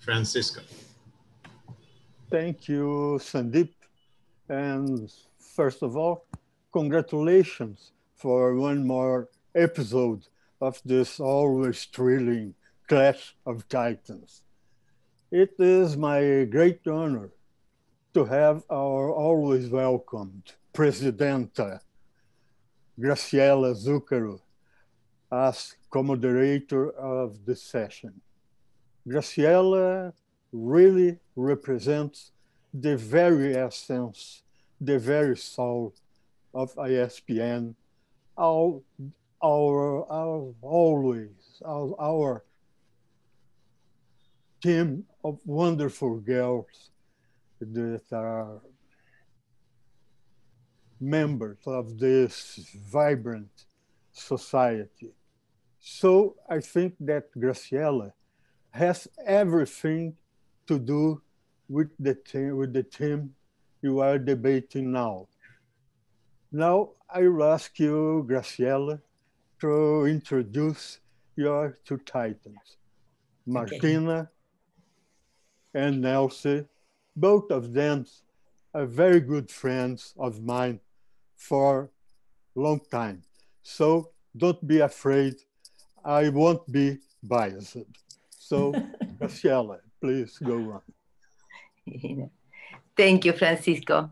Francisco. Thank you, Sandeep. And first of all, congratulations for one more episode of this always thrilling Clash of Titans. It is my great honor to have our always welcomed Presidenta Graciela Zuccaro as co-moderator of the session. Graciela really represents the very essence, the very soul of ISPN, our, our, our always, our, our team of wonderful girls that are members of this vibrant society. So I think that Graciela has everything to do with the team, with the team you are debating now. Now I will ask you, Graciela, to introduce your two titans, Martina okay. and Nelci. Both of them are very good friends of mine for a long time. So don't be afraid. I won't be biased. So, Graciela, please go on. Thank you, Francisco.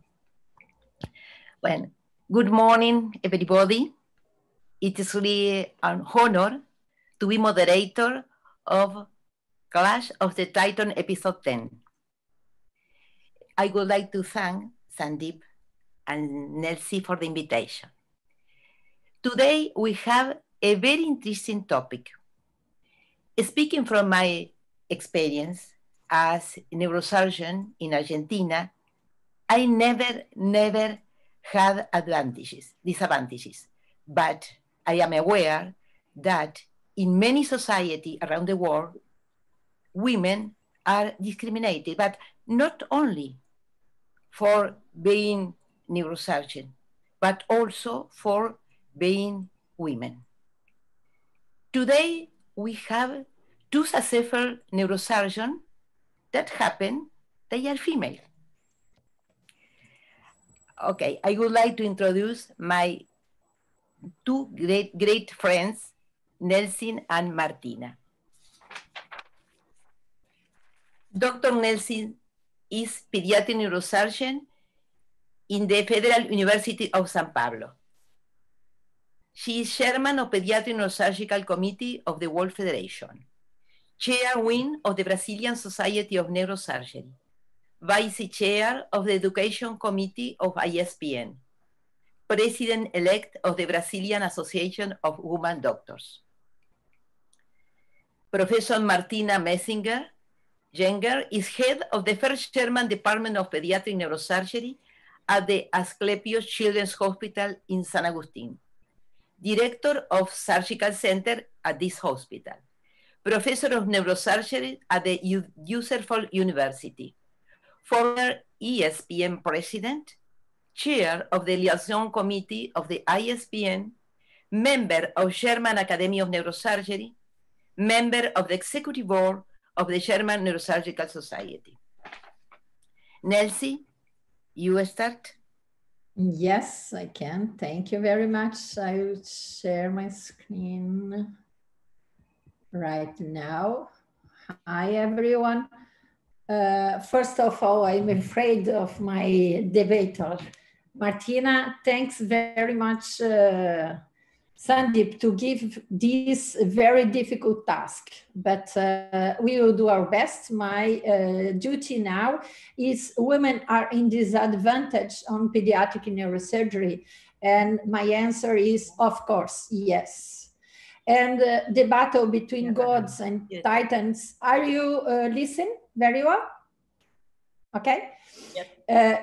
Well, good morning, everybody. It is really an honor to be moderator of Clash of the Titan episode 10. I would like to thank Sandeep and Nelci for the invitation. Today we have a very interesting topic. Speaking from my experience as a neurosurgeon in Argentina, I never, never had advantages, disadvantages, but I am aware that in many societies around the world, women are discriminated, but not only for being neurosurgeon, but also for being women. Today, we have two successful neurosurgeons that happen, they are female. Okay, I would like to introduce my two great, great friends, Nelson and Martina. Dr. Nelson is pediatric neurosurgeon in the Federal University of San Pablo. She is chairman of Pediatric Neurosurgical Committee of the World Federation, chairwoman of the Brazilian Society of Neurosurgery, vice chair of the Education Committee of ISPN, president-elect of the Brazilian Association of Women Doctors. Professor Martina Messinger Jenger is head of the first German Department of Pediatric Neurosurgery at the Asklepios Children's Hospital in Sankt Augustin, director of surgical center at this hospital, professor of neurosurgery at the Husserl University, former ISPN president, chair of the liaison committee of the ISPN, member of German Academy of Neurosurgery, member of the executive board of the German Neurosurgical Society. Nelci, you start? Yes, I can. Thank you very much. I will share my screen right now. Hi, everyone. Uh, first of all, I'm afraid of my debater. Martina, thanks very much uh, Sandeep to give this very difficult task, but uh, we will do our best. My uh, duty now is women are in disadvantage on pediatric neurosurgery. And my answer is, of course, yes. And uh, the battle between yeah, gods and yes. titans, are you uh, listen very well? Okay. Yes uh,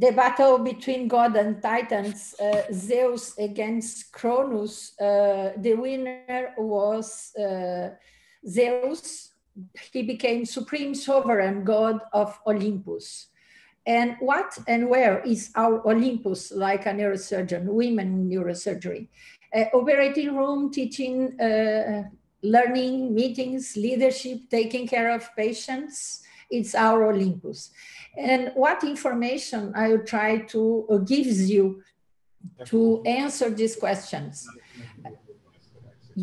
the battle between God and Titans, uh, Zeus against Cronus, uh, the winner was uh, Zeus. He became supreme sovereign god of Olympus. And what and where is our Olympus, like a neurosurgeon, women neurosurgery? Operating room teaching uh, learning, meetings, leadership, taking care of patients. It's our Olympus. And what information I will try to uh, gives you to answer these questions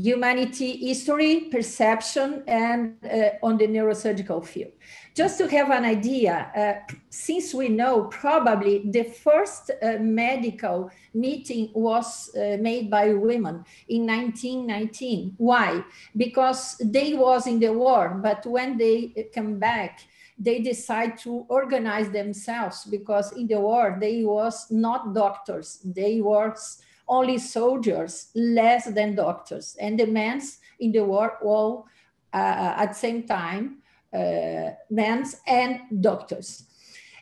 humanity history, perception, and uh, on the neurosurgical field. Just to have an idea, uh, since we know probably the first uh, medical meeting was uh, made by women in 1919. Why? Because they was in the war, but when they come back, they decide to organize themselves because in the war they was not doctors, they was only soldiers, less than doctors. And the men in the war all uh, at the same time, uh, men and doctors.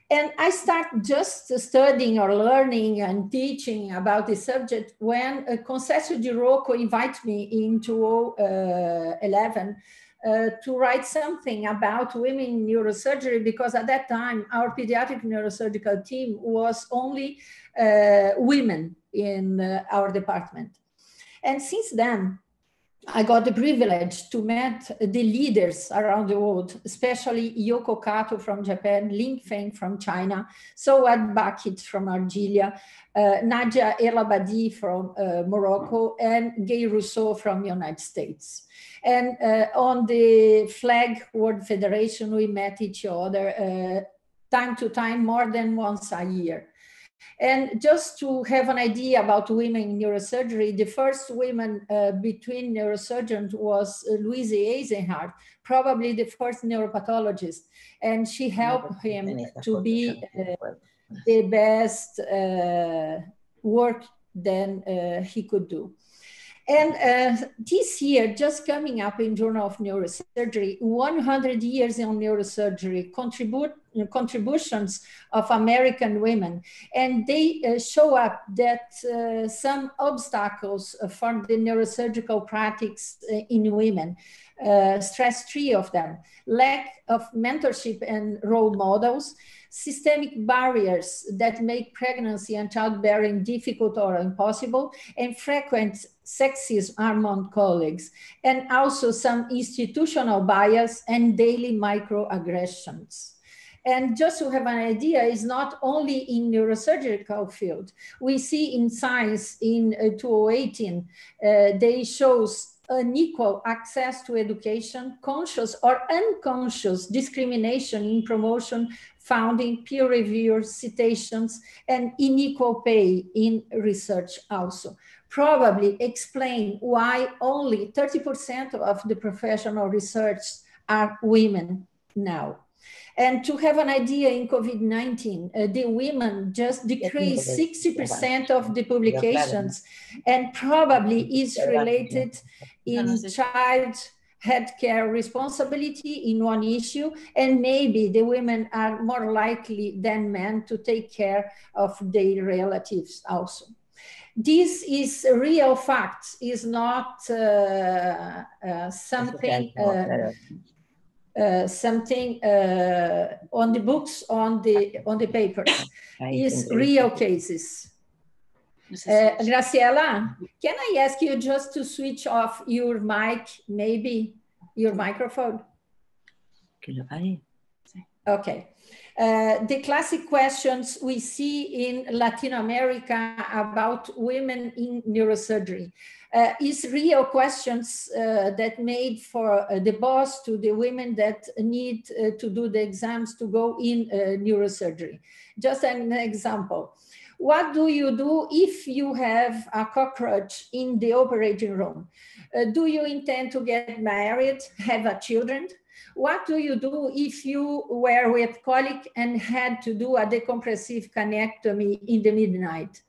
And I start just studying or learning and teaching about the subject when uh, Concezio Di Rocco invited me in 2011 uh, to write something about women in neurosurgery because at that time our pediatric neurosurgical team was only uh, women in uh, our department. And since then, I got the privilege to meet the leaders around the world, especially Yoko Kato from Japan, Ling Feng from China, Souad Bakhti from Algeria, uh, Nadia Elabadi from uh, Morocco, and Gail Rosseau from the United States. And uh, on the Flag World Federation, we met each other uh, time to time, more than once a year. And just to have an idea about women in neurosurgery, the first woman uh, between neurosurgeons was uh, Louise Eisenhardt, probably the first neuropathologist. And she helped him to be uh, the best uh, work than uh, he could do. And uh, this year, just coming up in Journal of Neurosurgery, 100 years on neurosurgery, contribute, contributions of American women. And they uh, show up that uh, some obstacles for the neurosurgical practice uh, in women, uh, stress three of them, lack of mentorship and role models, systemic barriers that make pregnancy and childbearing difficult or impossible, and frequent sexism among colleagues, and also some institutional bias and daily microaggressions. And just to have an idea, is not only in neurosurgical field. We see in science in uh, 2018, uh, they shows unequal access to education, conscious or unconscious discrimination in promotion, founding, peer review, citations, and unequal pay in research also. Probably explain why only 30% of the professional research are women now. And to have an idea in COVID-19, uh, the women just decreased 60% of the publications and probably is related in child healthcare responsibility in one issue, and maybe the women are more likely than men to take care of their relatives also. This is real fact, is not uh, uh, something uh, uh, something uh, on the books, on the on the papers. is real cases. Uh, Graciela, can I ask you just to switch off your mic, maybe your microphone? Okay. Uh, the classic questions we see in Latin America about women in neurosurgery uh, is real questions uh, that made for uh, the boss to the women that need uh, to do the exams to go in neurosurgery. Just an example. What do you do if you have a cockroach in the operating room? Do you intend to get married, have a children? What do you do if you were with colic and had to do a decompressive craniectomy in the midnight?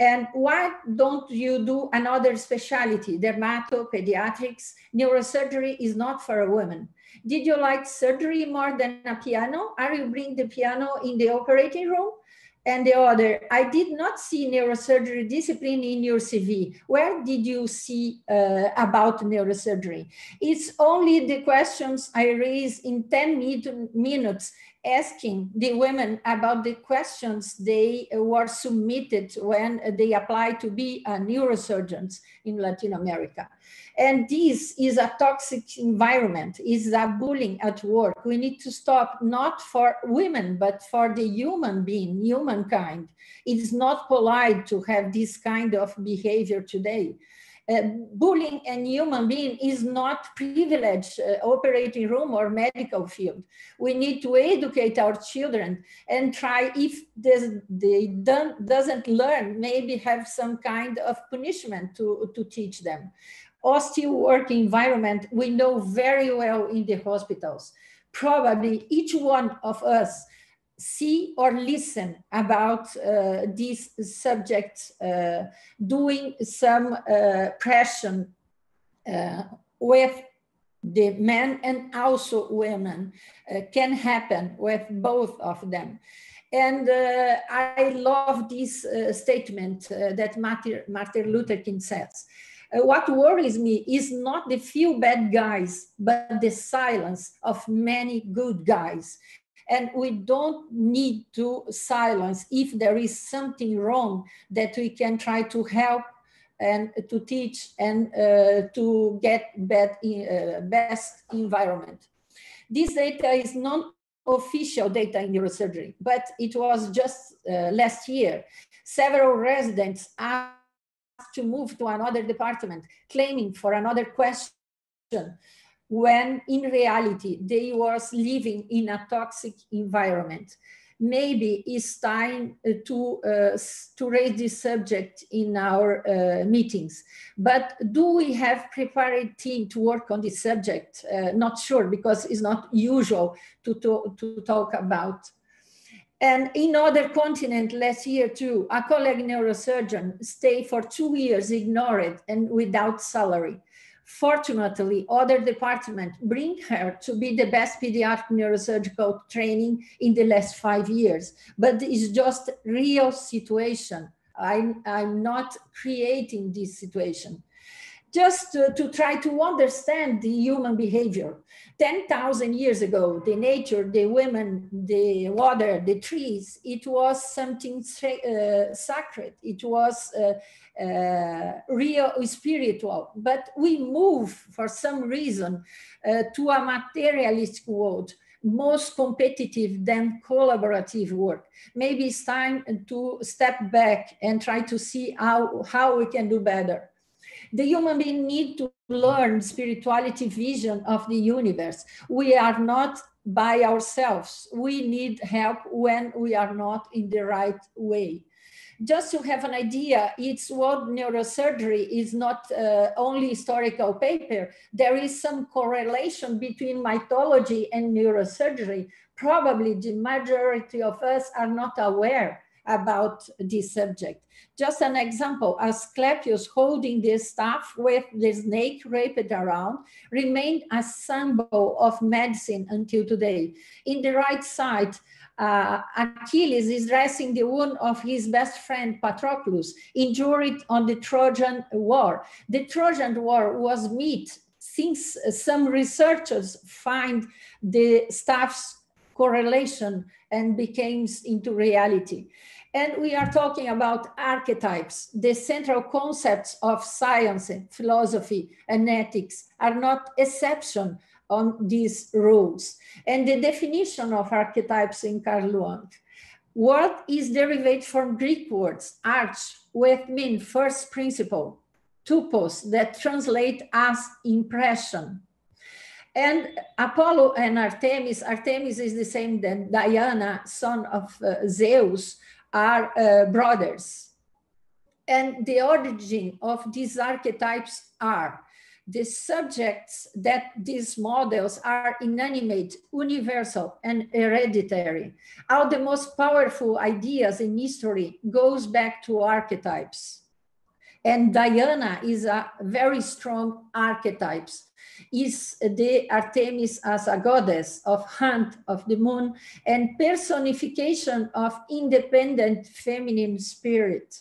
And why don't you do another specialty, dermato, pediatrics? Neurosurgery is not for a woman. Did you like surgery more than a piano? Are you bring the piano in the operating room? And the other, I did not see neurosurgery discipline in your CV. Where did you see uh, about neurosurgery? It's only the questions I raise in 10 minutes asking the women about the questions they were submitted when they applied to be a neurosurgeons in Latin America. And this is a toxic environment, is a bullying at work. We need to stop not for women, but for the human being, humankind. It is not polite to have this kind of behavior today. Uh, bullying and human being is not privileged uh, operating room or medical field. We need to educate our children and try if they don't, doesn't learn, maybe have some kind of punishment to, to teach them hostile work environment we know very well in the hospitals. Probably each one of us see or listen about uh, these subjects uh, doing some uh, pressure uh, with the men and also women uh, can happen with both of them. And uh, I love this statement that Martin, Martin Luther King says. Uh, what worries me is not the few bad guys, but the silence of many good guys. And we don't need to silence if there is something wrong that we can try to help and to teach and uh, to get bad, uh, best environment. This data is non official data in neurosurgery, but it was just uh, last year. Several residents asked to move to another department, claiming for another question, when in reality they was living in a toxic environment. Maybe it's time uh, to, uh, to raise this subject in our uh, meetings. But do we have prepared team to work on this subject? Uh, not sure, because it's not usual to, to, to talk about and in other continent last year too, a colleague neurosurgeon stayed for two years ignored and without salary. Fortunately, other department bring her to be the best pediatric neurosurgical training in the last five years. But it's just real situation. I'm, I'm not creating this situation just to, to, try to understand the human behavior. 10,000 years ago, the nature, the women, the water, the trees, it was something uh, sacred. It was uh, uh, real spiritual. But we move for some reason uh, to a materialistic world most competitive than collaborative work. Maybe it's time to step back and try to see how, how we can do better the human being need to learn spirituality vision of the universe. We are not by ourselves. We need help when we are not in the right way. Just to have an idea, it's what neurosurgery is not uh, only historical paper. There is some correlation between mythology and neurosurgery. Probably the majority of us are not aware about this subject. Just an example, Asclepius holding the staff with the snake wrapped around remained a symbol of medicine until today. In the right side, uh, Achilles is dressing the wound of his best friend Patroclus, injured on the Trojan War. The Trojan War was myth since some researchers find the staff's correlation and became into reality. And we are talking about archetypes. The central concepts of science, philosophy, and ethics are not exception on these rules. And the definition of archetypes in Carl Jung. What is derived from Greek words, arch, with mean first principle, tupos, that translate as impression. And Apollo and Artemis, Artemis is the same than Diana, son of uh, Zeus, are uh, brothers. And the origin of these archetypes are the subjects that these models are inanimate, universal, and hereditary. All the most powerful ideas in history goes back to archetypes. And Diana is a very strong archetypes is the Artemis as a goddess of hunt of the moon and personification of independent feminine spirit.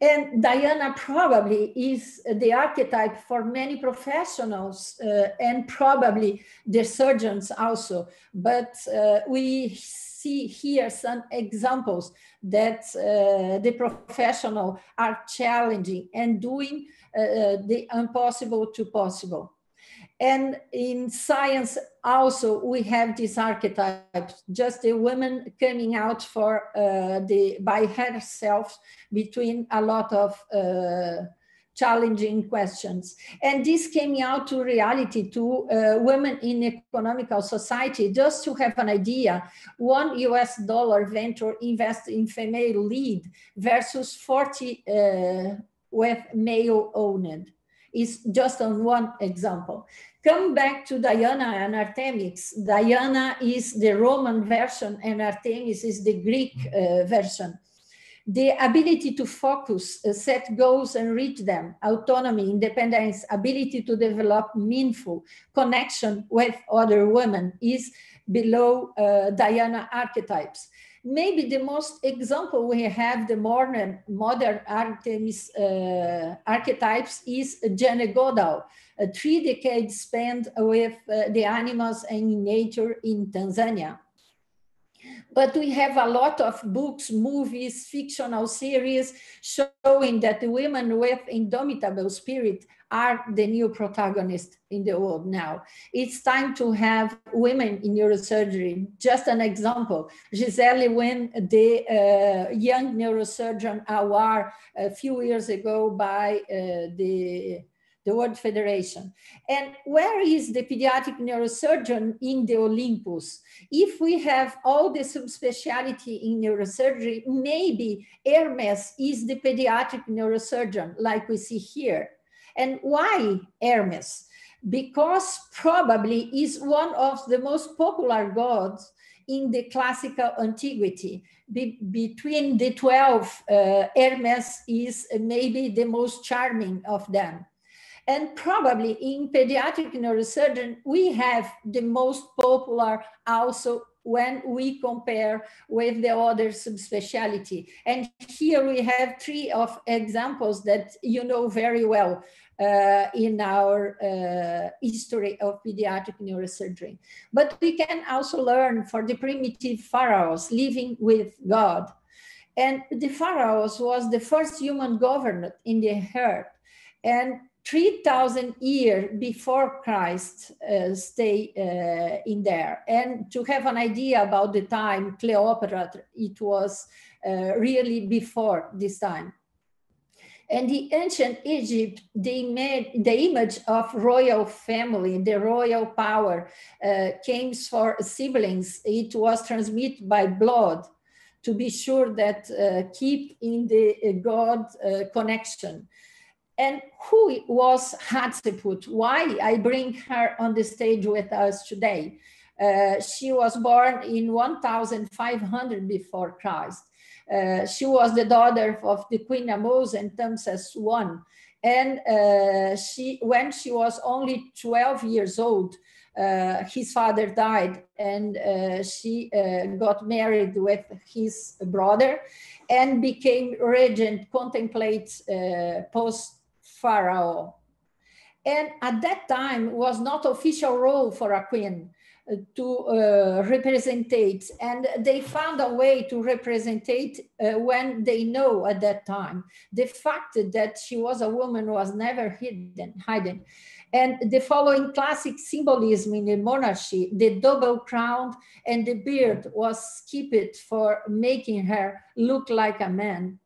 And Diana probably is the archetype for many professionals uh, and probably the surgeons also. But uh, we see here some examples that uh, the professional are challenging and doing uh, uh, the impossible to possible. And in science also, we have these archetypes, just a woman coming out for uh, the by herself between a lot of uh, challenging questions. And this came out to reality to uh, women in economical society. Just to have an idea, one US dollar venture invest in female lead versus 40 uh, with male owned is just on one example. Come back to Diana and Artemis. Diana is the Roman version and Artemis is the Greek uh, version. The ability to focus, uh, set goals and reach them, autonomy, independence, ability to develop meaningful connection with other women is below uh, Diana archetypes maybe the most example we have the modern modern Artemis uh, archetypes is Jane Goodall, a three decades spent with uh, the animals and nature in Tanzania. But we have a lot of books, movies, fictional series showing that the women with indomitable spirit are the new protagonists in the world now. It's time to have women in neurosurgery. Just an example, Giselle won the uh, Young Neurosurgeon Award a few years ago by uh, the the World Federation. And where is the pediatric neurosurgeon in the Olympus? If we have all the subspecialty in neurosurgery, maybe Hermes is the pediatric neurosurgeon like we see here. And why Hermes? Because probably is one of the most popular gods in the classical antiquity. Be between the 12, uh, Hermes is maybe the most charming of them. And probably in pediatric neurosurgeon, we have the most popular also when we compare with the other subspecialty. And here we have three of examples that you know very well uh, in our uh, history of pediatric neurosurgery. But we can also learn for the primitive pharaohs living with God. And the pharaohs was the first human governor in the earth. And 3000 years before Christ uh, stay uh, in there. And to have an idea about the time, Cleopatra, it was uh, really before this time. And the ancient Egypt, they made the image of royal family, the royal power uh, came for siblings. It was transmitted by blood to be sure that uh, keep in the uh, God connection. And who was Hatshepsut? Why I bring her on the stage with us today? Uh, she was born in 1500 before Christ. Uh, she was the daughter of the Queen Ahmose and Thutmose I. And uh, she, when she was only 12 years old, uh, his father died and uh, she uh, got married with his brother and became regent, contemplate post pharaoh. And at that time was not official role for a queen to uh, representate. And they found a way to representate uh, when they know at that time. The fact that she was a woman was never hidden hidden. And the following classic symbolism in the monarchy the double crown and the beard was skipped for making her look like a man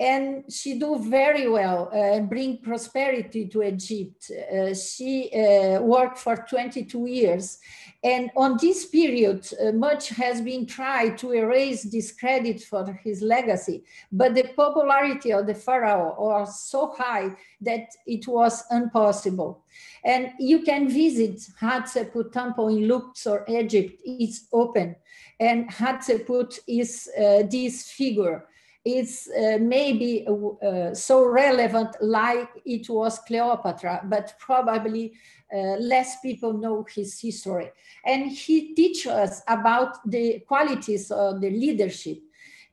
and she do very well uh, and uh, bring prosperity to Egypt. Uh, she uh, worked for 22 years. And on this period, uh, much has been tried to erase discredit for his legacy. But the popularity of the pharaoh was so high that it was impossible. And you can visit Hatshepsut temple in Luxor, Egypt. It's open. And Hatshepsut is uh, this figure is uh, maybe uh, so relevant like it was Cleopatra, but probably uh, less people know his history. And he teaches us about the qualities of the leadership.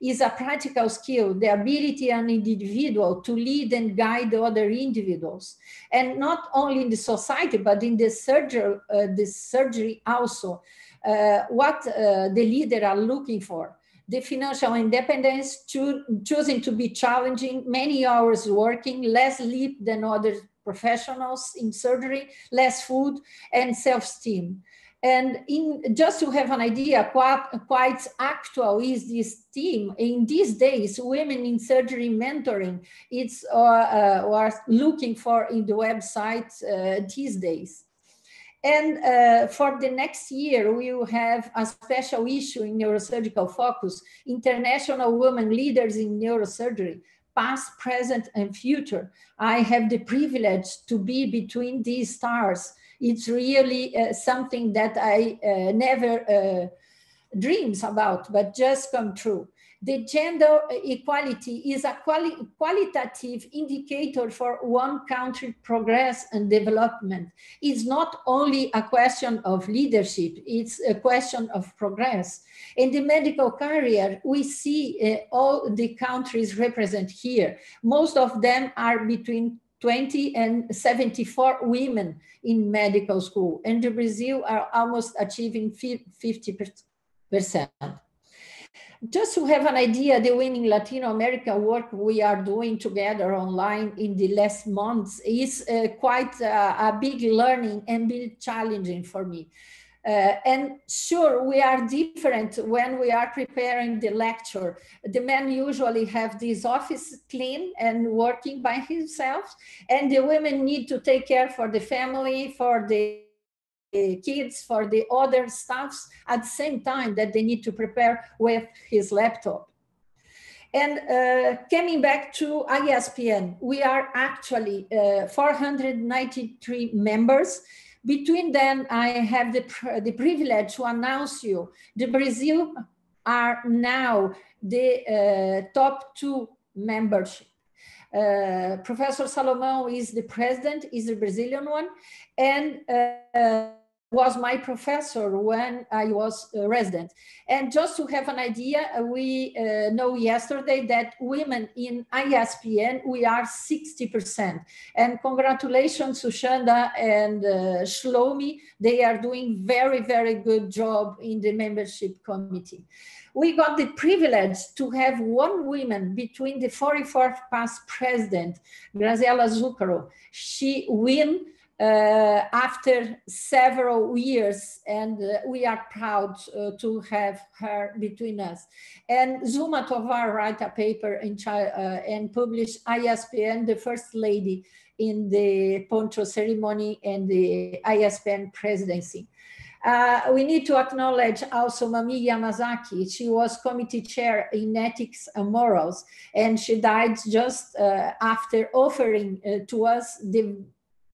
is a practical skill, the ability an individual to lead and guide other individuals. And not only in the society, but in the surgery, uh, the surgery also, uh, what uh, the leader are looking for. The financial independence, cho choosing to be challenging, many hours working, less sleep than other professionals in surgery, less food, and self-esteem. And in, just to have an idea, quite, quite actual is this team. In these days, women in surgery mentoring, it's uh, uh, are looking for in the website uh, these days. And uh, for the next year, we will have a special issue in neurosurgical focus, international women leaders in neurosurgery, past, present, and future. I have the privilege to be between these stars. It's really uh, something that I uh, never uh, dreams about, but just come true the gender equality is a quali qualitative indicator for one country progress and development. It's not only a question of leadership, it's a question of progress. In the medical career, we see uh, all the countries represented here. Most of them are between 20 and 74 women in medical school. And the Brazil are almost achieving 50 percent just to have an idea, the winning Latino American work we are doing together online in the last months is uh, quite a, a, big learning and big challenging for me. Uh, and sure, we are different when we are preparing the lecture. The men usually have this office clean and working by himself, and the women need to take care for the family, for the kids, for the other staffs at the same time that they need to prepare with his laptop. And uh, coming back to ISPN, we are actually uh, 493 members. Between them, I have the, the privilege to announce you, the Brazil are now the uh, top two membership. Uh, Professor Salomão is the president, is the Brazilian one, and uh, was my professor when I was a resident. And just to have an idea, uh, we uh, know yesterday that women in ISPN, we are 60%. And congratulations, Sushanda and uh, Shlomi. They are doing very, very good job in the membership committee. We got the privilege to have one woman between the 44th past president, Graciela Zuccaro. She win uh, after several years, and uh, we are proud uh, to have her between us. And Zulma Tovar write a paper uh, and publish ISPN, the first lady in the Poncho ceremony and the ISPN presidency. Uh, we need to acknowledge also Mami Yamasaki. She was committee chair in ethics and morals, and she died just uh, after offering to us the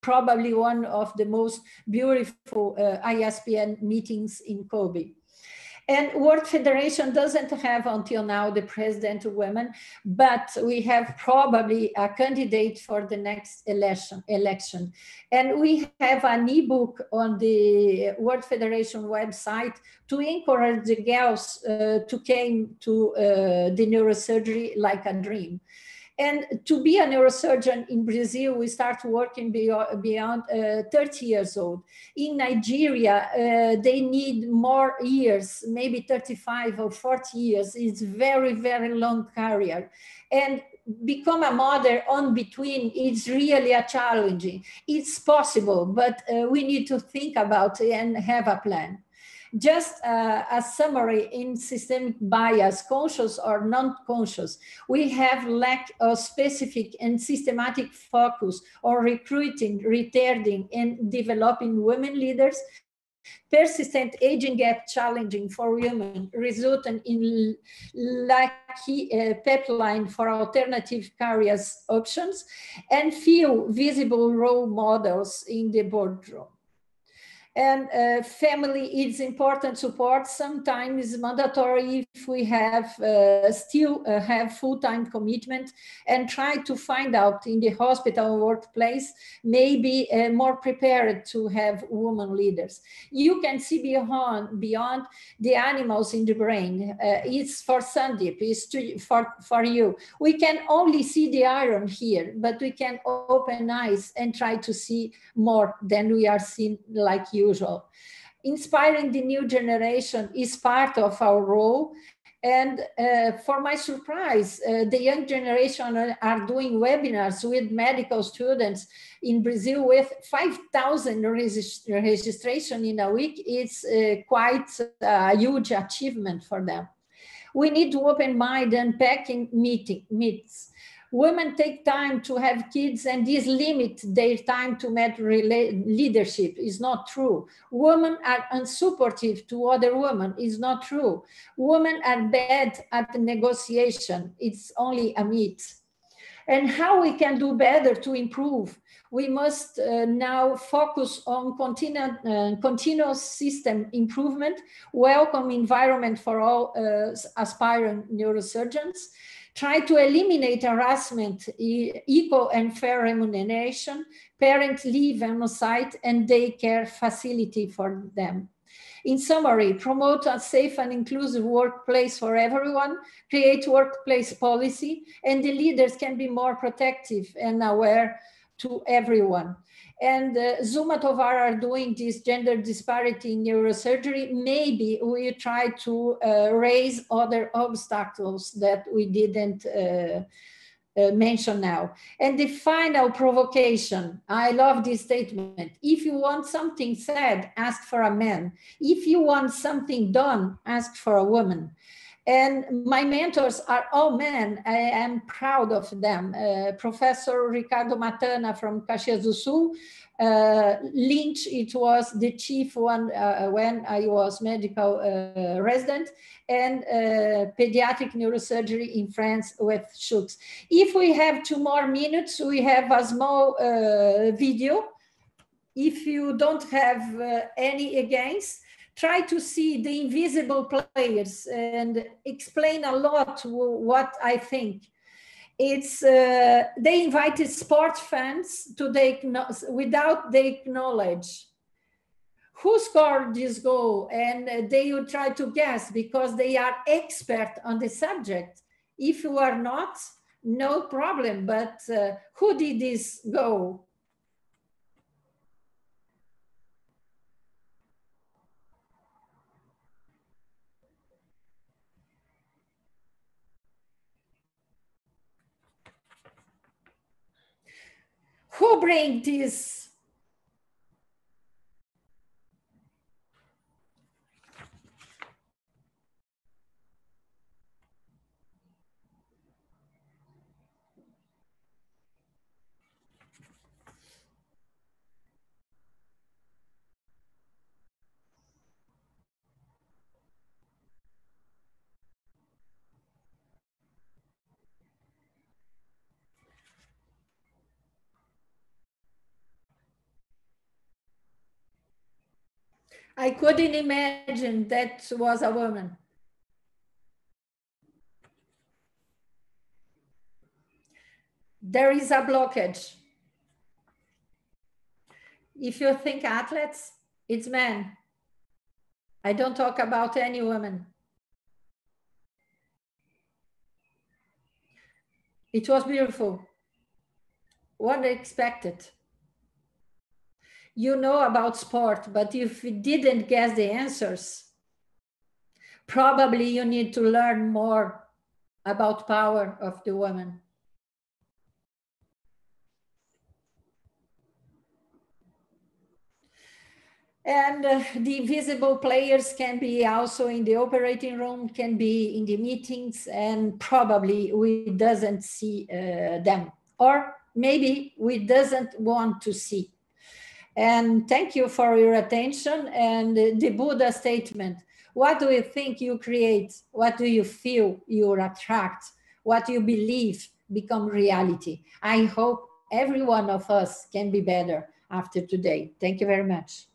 probably one of the most beautiful uh, ISPN meetings in Kobe. And World Federation doesn't have until now the president of women, but we have probably a candidate for the next election. election. And we have an ebook on the World Federation website to encourage the girls uh, to came to uh, the neurosurgery like a dream. And to be a neurosurgeon in Brazil, we start working beyond, uh, 30 years old. In Nigeria, uh, they need more years, maybe 35 or 40 years. It's very, very long career. And become a mother on between is really a challenging. It's possible, but uh, we need to think about it and have a plan. Just uh, a summary in systemic bias, conscious or non-conscious, we have lack of specific and systematic focus on recruiting, retarding, and developing women leaders persistent aging gap challenging for women, resulting in lacky uh, pipeline for alternative careers options, and few visible role models in the boardroom. And uh, family is important support. Sometimes mandatory if we have uh, still uh, have full-time commitment and try to find out in the hospital workplace maybe uh, more prepared to have women leaders. You can see beyond beyond the animals in the brain. Uh, it's for sandeep it's to, for for you. We can only see the iron here but we can open eyes and try to see more than we are seeing like you usual. Inspiring the new generation is part of our role. And uh, for my surprise, uh, the young generation are doing webinars with medical students in Brazil with 5,000 regist registration in a week. It's uh, quite a huge achievement for them. We need to open mind and packing meeting, meets women take time to have kids and this limit their time to met leadership is not true. Women are unsupportive to other women is not true. Women are bad at negotiation. It's only a myth. And how we can do better to improve? We must uh, now focus on continu uh, continuous system improvement welcome environment for all uh, aspiring neurosurgeons try to eliminate harassment, equal and fair remuneration, parent leave on site, and daycare facility for them. In summary, promote a safe and inclusive workplace for everyone, create workplace policy, and the leaders can be more protective and aware to everyone and uh, Zulma Tovar are doing this gender disparity in neurosurgery, maybe we try to uh, raise other obstacles that we didn't uh, uh, mention now. And the final provocation, I love this statement. If you want something said, ask for a man. If you want something done, ask for a woman. And my mentors are all men. I am proud of them. Uh, Professor Ricardo Matana from Caxias do Sul, uh, Lynch, it was the chief one uh, when I was medical uh, resident, and uh, pediatric neurosurgery in France with Schutz. If we have two more minutes, we have a small uh, video. If you don't have any against, try to see the invisible players and explain a lot what I think. It's uh, they invited sports fans to take without they knowledge who scored this goal, and they would try to guess because they are expert on the subject. If you are not, no problem. But uh, who did this goal? Who bring this I couldn't imagine that was a woman. There is a blockage. If you think athletes, it's men. I don't talk about any woman. It was beautiful. What I expected you know about sport, but if you didn't guess the answers, probably you need to learn more about power of the woman. And uh, the invisible players can be also in the operating room, can be in the meetings, and probably we doesn't see uh, them, or maybe we doesn't want to see. And thank you for your attention and the Buddha statement. What do you think you create? What do you feel you attract? What you believe become reality? I hope every one of us can be better after today. Thank you very much.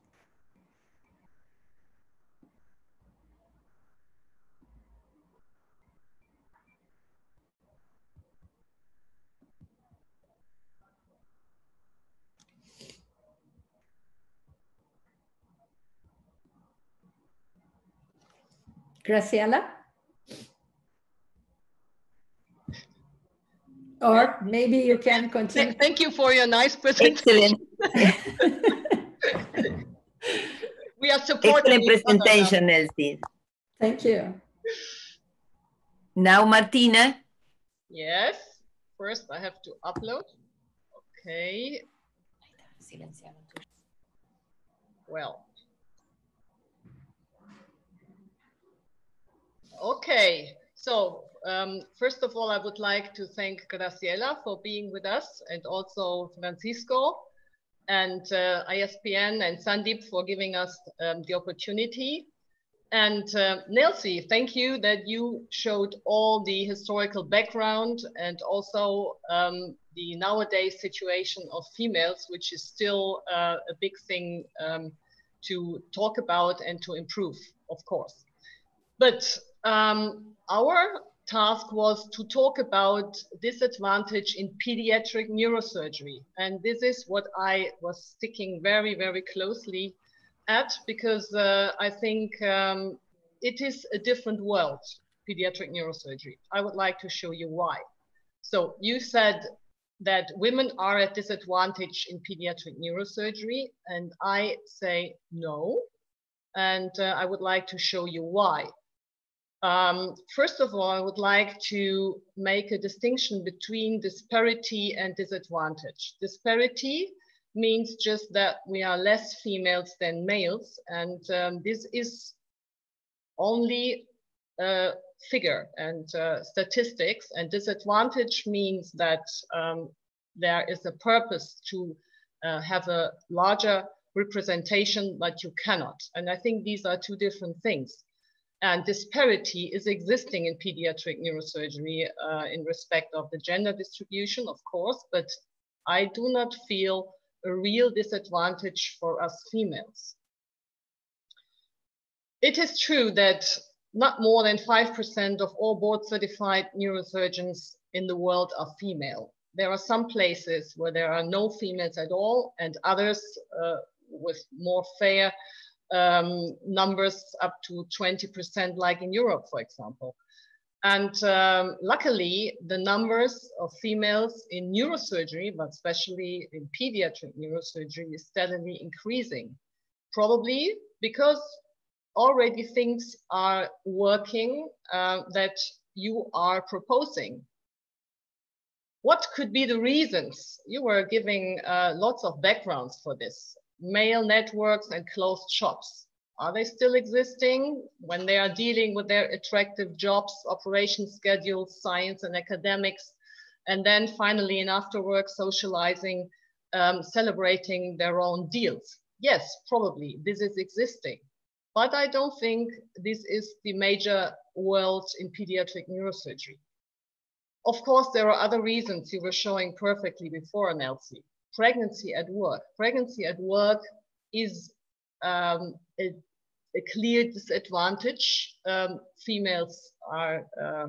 Graciela? Or maybe you can continue. Thank you for your nice presentation. Excellent. we are supporting. Excellent presentation, Elsie. Thank you. Now, Martina. Yes. First, I have to upload. Okay. Well. Okay. So um, first of all, I would like to thank Graciela for being with us and also Francisco and uh, ISPN and Sandeep for giving us um, the opportunity. And uh, Nelci, thank you that you showed all the historical background and also um, the nowadays situation of females, which is still uh, a big thing um, to talk about and to improve, of course. But um, our task was to talk about disadvantage in pediatric neurosurgery. And this is what I was sticking very, very closely at because uh, I think um, it is a different world, pediatric neurosurgery. I would like to show you why. So you said that women are at disadvantage in pediatric neurosurgery, and I say no. And uh, I would like to show you why. Um, first of all, I would like to make a distinction between disparity and disadvantage. Disparity means just that we are less females than males, and um, this is only a figure and uh, statistics, and disadvantage means that um, there is a purpose to uh, have a larger representation, but you cannot. And I think these are two different things and disparity is existing in pediatric neurosurgery uh, in respect of the gender distribution, of course, but I do not feel a real disadvantage for us females. It is true that not more than 5% of all board certified neurosurgeons in the world are female. There are some places where there are no females at all and others uh, with more fair um, numbers up to 20%, like in Europe, for example. And um, luckily, the numbers of females in neurosurgery, but especially in pediatric neurosurgery, is steadily increasing. Probably because already things are working uh, that you are proposing. What could be the reasons? You were giving uh, lots of backgrounds for this male networks and closed shops. Are they still existing when they are dealing with their attractive jobs, operation schedules, science and academics, and then finally in after work socializing, um, celebrating their own deals? Yes, probably this is existing. But I don't think this is the major world in pediatric neurosurgery. Of course, there are other reasons you were showing perfectly before, Nelci pregnancy at work. Pregnancy at work is um, a, a, clear disadvantage um, females are uh,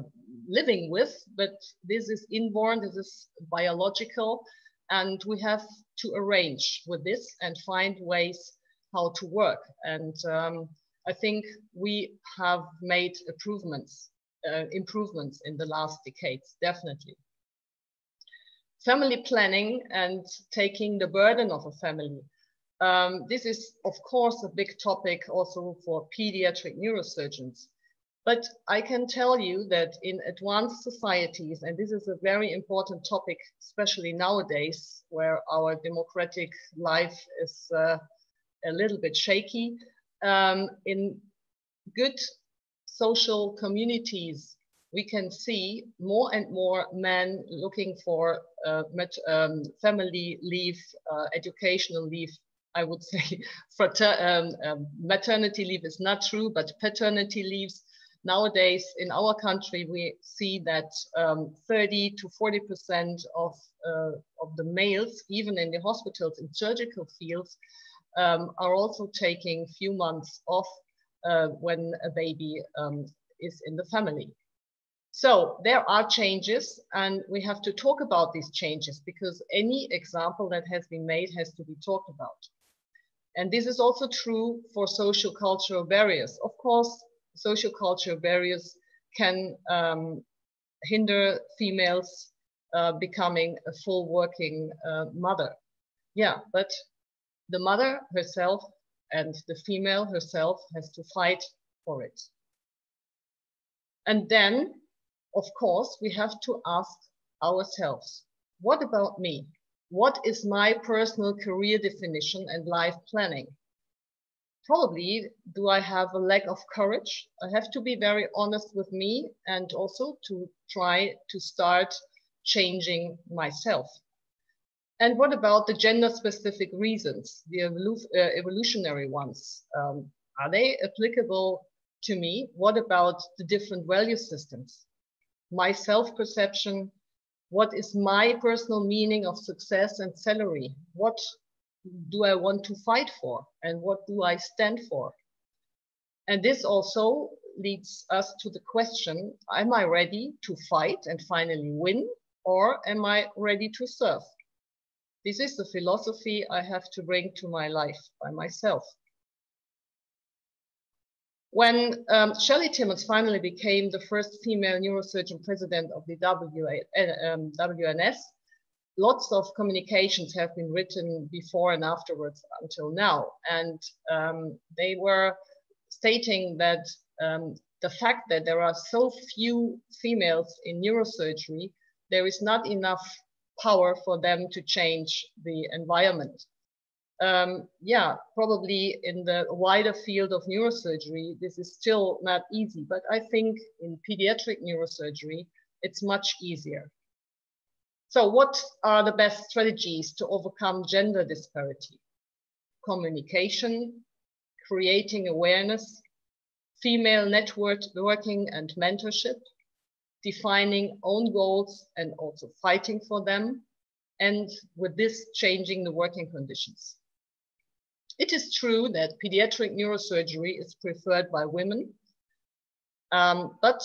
living with, but this is inborn, this is biological, and we have to arrange with this and find ways how to work. And um, I think we have made improvements, uh, improvements in the last decades, definitely family planning and taking the burden of a family. Um, this is, of course, a big topic also for pediatric neurosurgeons. But I can tell you that in advanced societies, and this is a very important topic, especially nowadays, where our democratic life is uh, a little bit shaky, um, in good social communities, we can see more and more men looking for uh, um, family leave, uh, educational leave. I would say frater um, um, maternity leave is not true, but paternity leaves. Nowadays in our country, we see that um, 30 to 40% of, uh, of the males, even in the hospitals in surgical fields, um, are also taking few months off uh, when a baby um, is in the family. So there are changes and we have to talk about these changes because any example that has been made has to be talked about. And this is also true for social cultural barriers. Of course, social cultural barriers can um, hinder females uh, becoming a full working uh, mother. Yeah, but the mother herself and the female herself has to fight for it. And then, of course, we have to ask ourselves, what about me? What is my personal career definition and life planning? Probably, do I have a lack of courage? I have to be very honest with me and also to try to start changing myself. And what about the gender specific reasons, the evolu uh, evolutionary ones? Um, are they applicable to me? What about the different value systems? My self perception, what is my personal meaning of success and salary? What do I want to fight for? And what do I stand for? And this also leads us to the question, am I ready to fight and finally win? Or am I ready to serve? This is the philosophy I have to bring to my life by myself. When um, Shelley Timmons finally became the first female neurosurgeon president of the WA, um, WNS, lots of communications have been written before and afterwards until now. And um, they were stating that um, the fact that there are so few females in neurosurgery, there is not enough power for them to change the environment. Um, yeah, probably in the wider field of neurosurgery, this is still not easy, but I think in pediatric neurosurgery, it's much easier. So what are the best strategies to overcome gender disparity? Communication, creating awareness, female networking and mentorship, defining own goals and also fighting for them, and with this changing the working conditions. It is true that pediatric neurosurgery is preferred by women, um, but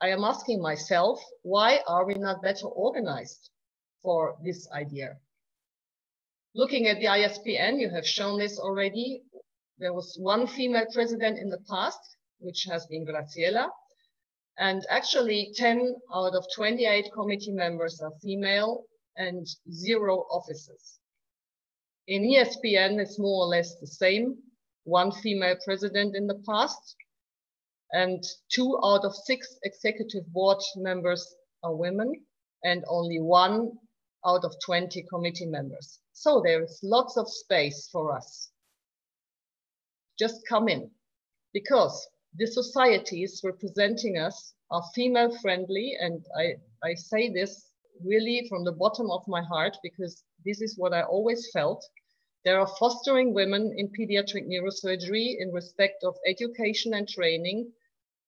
I am asking myself, why are we not better organized for this idea? Looking at the ISPN, you have shown this already. There was one female president in the past, which has been Graciela, and actually 10 out of 28 committee members are female and zero officers. In ESPN, it's more or less the same. One female president in the past and two out of six executive board members are women and only one out of 20 committee members. So there is lots of space for us. Just come in because the societies representing us are female friendly. And I, I say this really from the bottom of my heart because this is what I always felt. They are fostering women in pediatric neurosurgery in respect of education and training,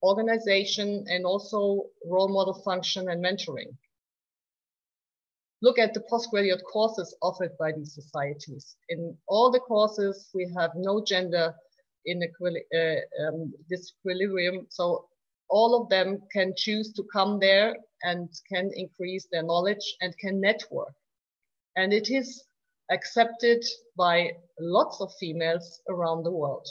organization, and also role model function and mentoring. Look at the postgraduate courses offered by these societies. In all the courses, we have no gender inequality, uh, um. So all of them can choose to come there and can increase their knowledge and can network. And it is accepted by lots of females around the world.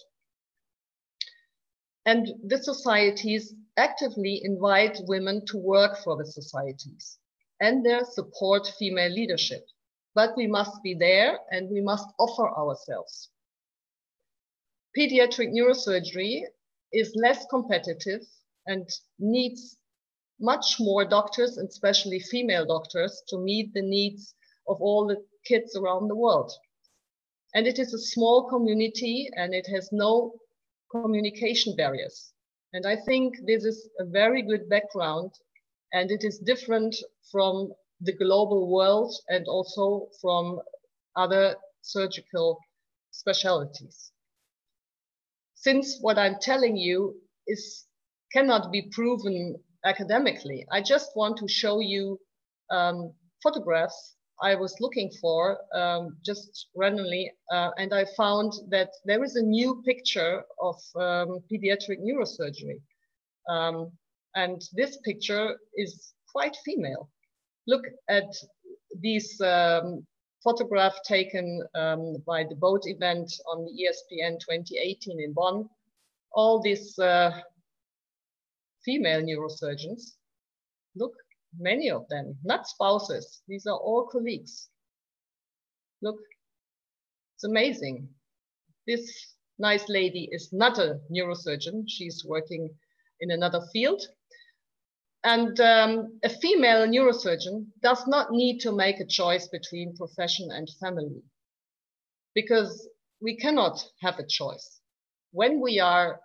And the societies actively invite women to work for the societies and they support female leadership. But we must be there and we must offer ourselves. Pediatric neurosurgery is less competitive and needs much more doctors and especially female doctors to meet the needs of all the kids around the world. And it is a small community and it has no communication barriers. And I think this is a very good background and it is different from the global world and also from other surgical specialties. Since what I'm telling you is cannot be proven academically, I just want to show you um, photographs I was looking for um, just randomly, uh, and I found that there is a new picture of um, pediatric neurosurgery. Um, and this picture is quite female. Look at these um, photograph taken um, by the boat event on the ESPN 2018 in Bonn. All these uh, female neurosurgeons. Look, many of them, not spouses. These are all colleagues. Look, it's amazing. This nice lady is not a neurosurgeon. She's working in another field. And um, a female neurosurgeon does not need to make a choice between profession and family because we cannot have a choice. When we are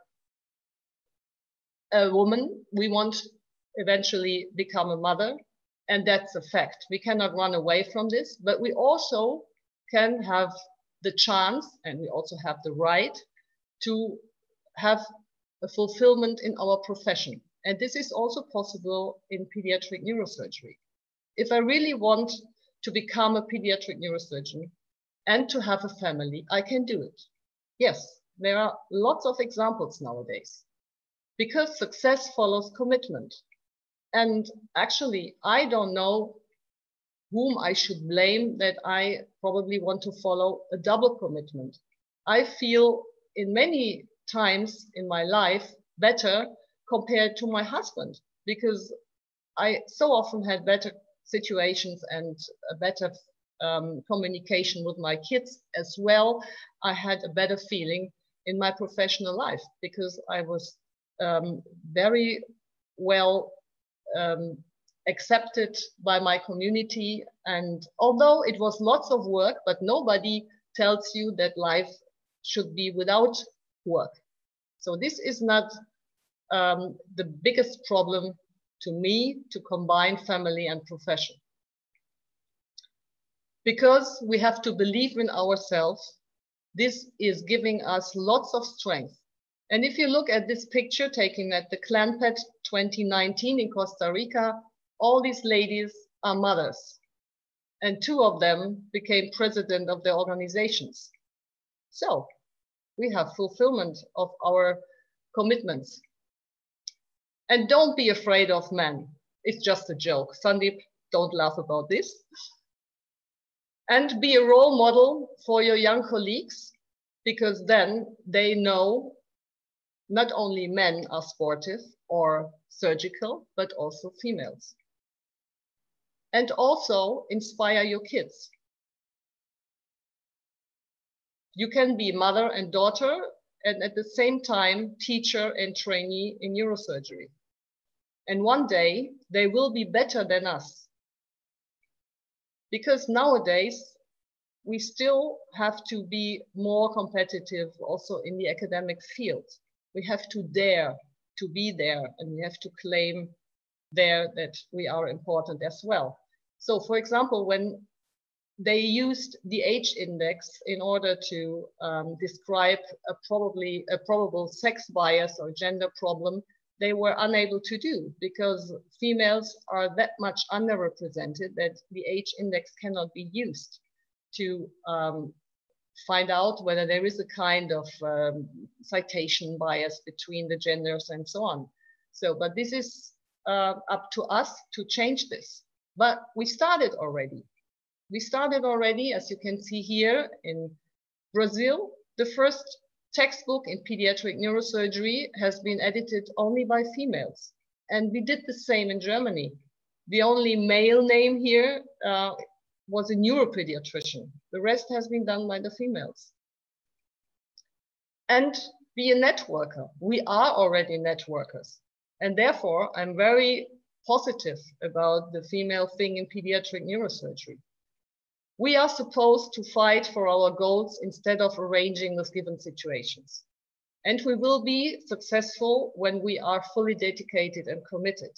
a woman, we want eventually become a mother, and that's a fact. We cannot run away from this, but we also can have the chance and we also have the right to have a fulfillment in our profession. And this is also possible in pediatric neurosurgery. If I really want to become a pediatric neurosurgeon and to have a family, I can do it. Yes, there are lots of examples nowadays because success follows commitment. And actually, I don't know whom I should blame that I probably want to follow a double commitment. I feel in many times in my life better compared to my husband because I so often had better situations and a better um, communication with my kids as well. I had a better feeling in my professional life because I was um, very well um, accepted by my community. And although it was lots of work, but nobody tells you that life should be without work. So this is not um, the biggest problem to me to combine family and profession. Because we have to believe in ourselves, this is giving us lots of strength. And if you look at this picture taken at the ClanPet 2019 in Costa Rica, all these ladies are mothers. And two of them became president of their organizations. So we have fulfillment of our commitments. And don't be afraid of men. It's just a joke. Sandeep, don't laugh about this. And be a role model for your young colleagues, because then they know not only men are sportive or surgical, but also females and also inspire your kids. You can be mother and daughter and at the same time teacher and trainee in neurosurgery. And one day they will be better than us. Because nowadays we still have to be more competitive also in the academic field. We have to dare to be there and we have to claim there that we are important as well. So for example, when they used the h-index in order to um, describe a probably a probable sex bias or gender problem, they were unable to do because females are that much underrepresented that the h-index cannot be used to um, find out whether there is a kind of um, citation bias between the genders and so on. So, but this is uh, up to us to change this. But we started already. We started already, as you can see here in Brazil. The first textbook in pediatric neurosurgery has been edited only by females. And we did the same in Germany. The only male name here uh, was a neuropediatrician. The rest has been done by the females. And be a networker. We are already networkers. And therefore, I'm very positive about the female thing in pediatric neurosurgery. We are supposed to fight for our goals instead of arranging with given situations. And we will be successful when we are fully dedicated and committed.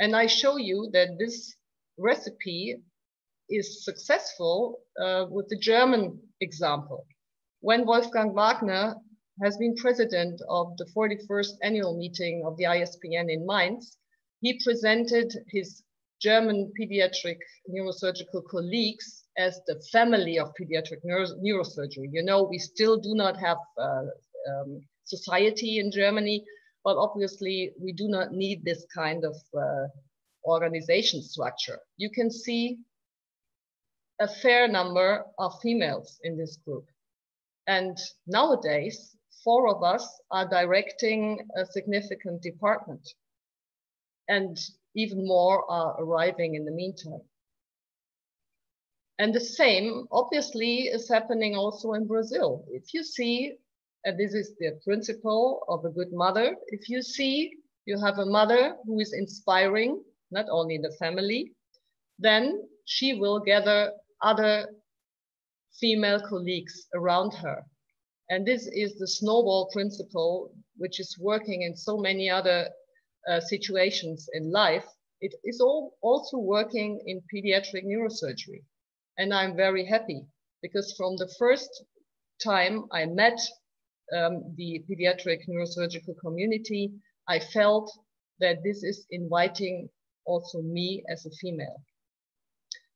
And I show you that this recipe is successful uh, with the German example. When Wolfgang Wagner has been president of the 41st annual meeting of the ISPN in Mainz, he presented his German pediatric neurosurgical colleagues as the family of pediatric neuro neurosurgery. You know, we still do not have uh, um, society in Germany, but obviously we do not need this kind of uh, organization structure. You can see a fair number of females in this group. And nowadays, four of us are directing a significant department. And even more are arriving in the meantime. And the same, obviously, is happening also in Brazil. If you see, and this is the principle of a good mother, if you see you have a mother who is inspiring, not only the family, then she will gather other female colleagues around her. And this is the snowball principle, which is working in so many other uh, situations in life. It is all also working in pediatric neurosurgery. And I'm very happy because from the first time I met um, the pediatric neurosurgical community, I felt that this is inviting also me as a female.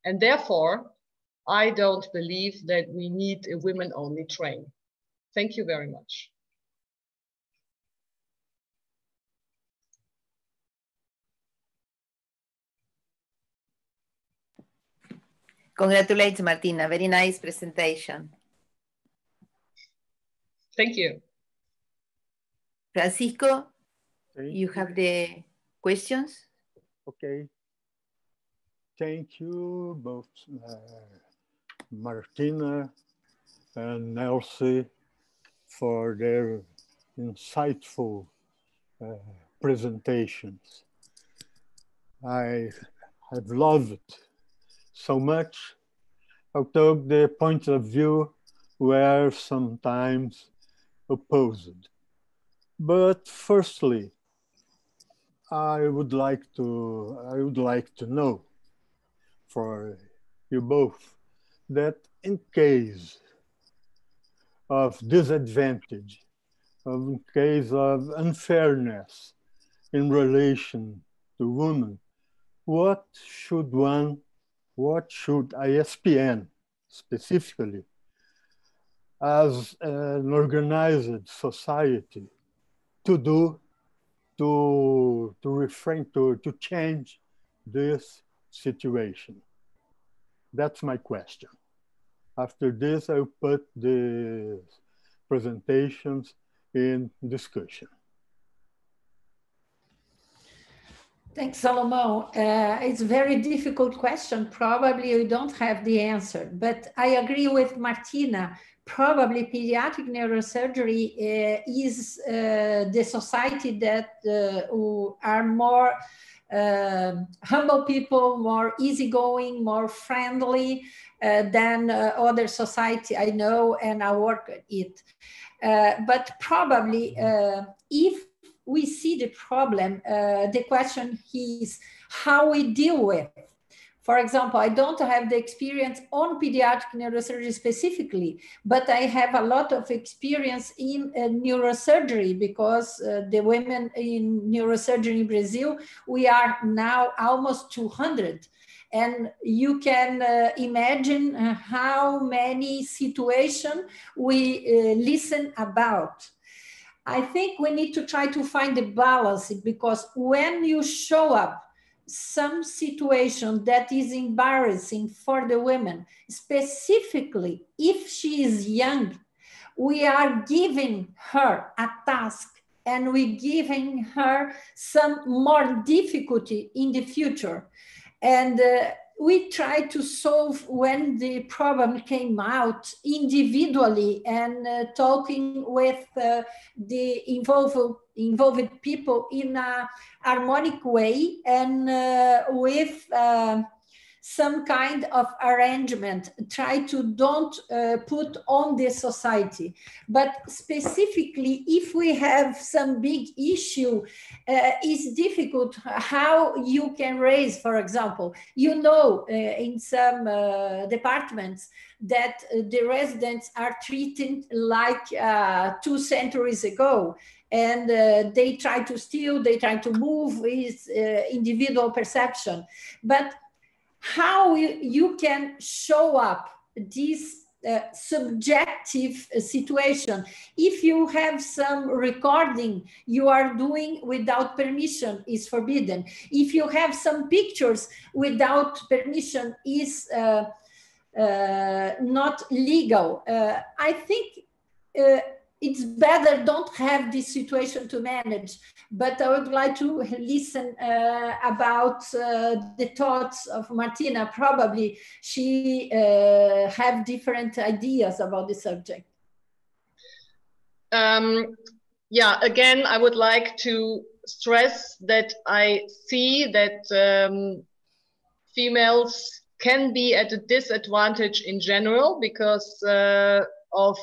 And therefore, I don't believe that we need a women only train. Thank you very much. Congratulations, Martina. Very nice presentation. Thank you. Francisco, okay. you have the questions? Okay. Thank you both, uh, Martina and Nelci, for their insightful uh, presentations. I have loved so much, although the points of view were sometimes opposed. But firstly, I would like to I would like to know for you both that in case of disadvantage, of in case of unfairness in relation to women, what should one what should ISPN specifically, as an organized society, to do to, to refrain, to, to change this situation? That's my question. After this, I'll put the presentations in discussion. Thanks, Salomao. Uh, it's a very difficult question. Probably you don't have the answer, but I agree with Martina. Probably pediatric neurosurgery uh, is uh, the society that uh, are more uh, humble people, more easygoing, more friendly uh, than other society I know and I work it. but probably if we see the problem. Uh, the question is how we deal with. For example, I don't have the experience on pediatric neurosurgery specifically, but I have a lot of experience in uh, neurosurgery because uh, the women in neurosurgery in Brazil, we are now almost 200 and you can uh, imagine uh, how many situations we uh, listen about. I think we need to try to find a balance because when you show up some situation that is embarrassing for the women, specifically if she is young, we are giving her a task and we're giving her some more difficulty in the future. And uh, we tried to solve when the problem came out individually and uh, talking with uh, the involved, involved people in a harmonic way and uh, with uh, some kind of arrangement try to don't uh, put on the society. But specifically if we have some big issue uh, it's difficult how you can raise for example you know uh, in some uh, departments that uh, the residents are treated like uh, two centuries ago and they try to steal they try to move with individual perception but how you, can show up this uh, subjective uh, situation. If you have some recording you are doing without permission is forbidden. If you have some pictures without permission is uh, uh not legal. Uh, I think uh, it's better don't have this situation to manage. But I would like to listen uh, about uh, the thoughts of Martina. Probably she uh, have different ideas about the subject. Um, yeah, again, I would like to stress that I see that um, females can be at a disadvantage in general because uh, of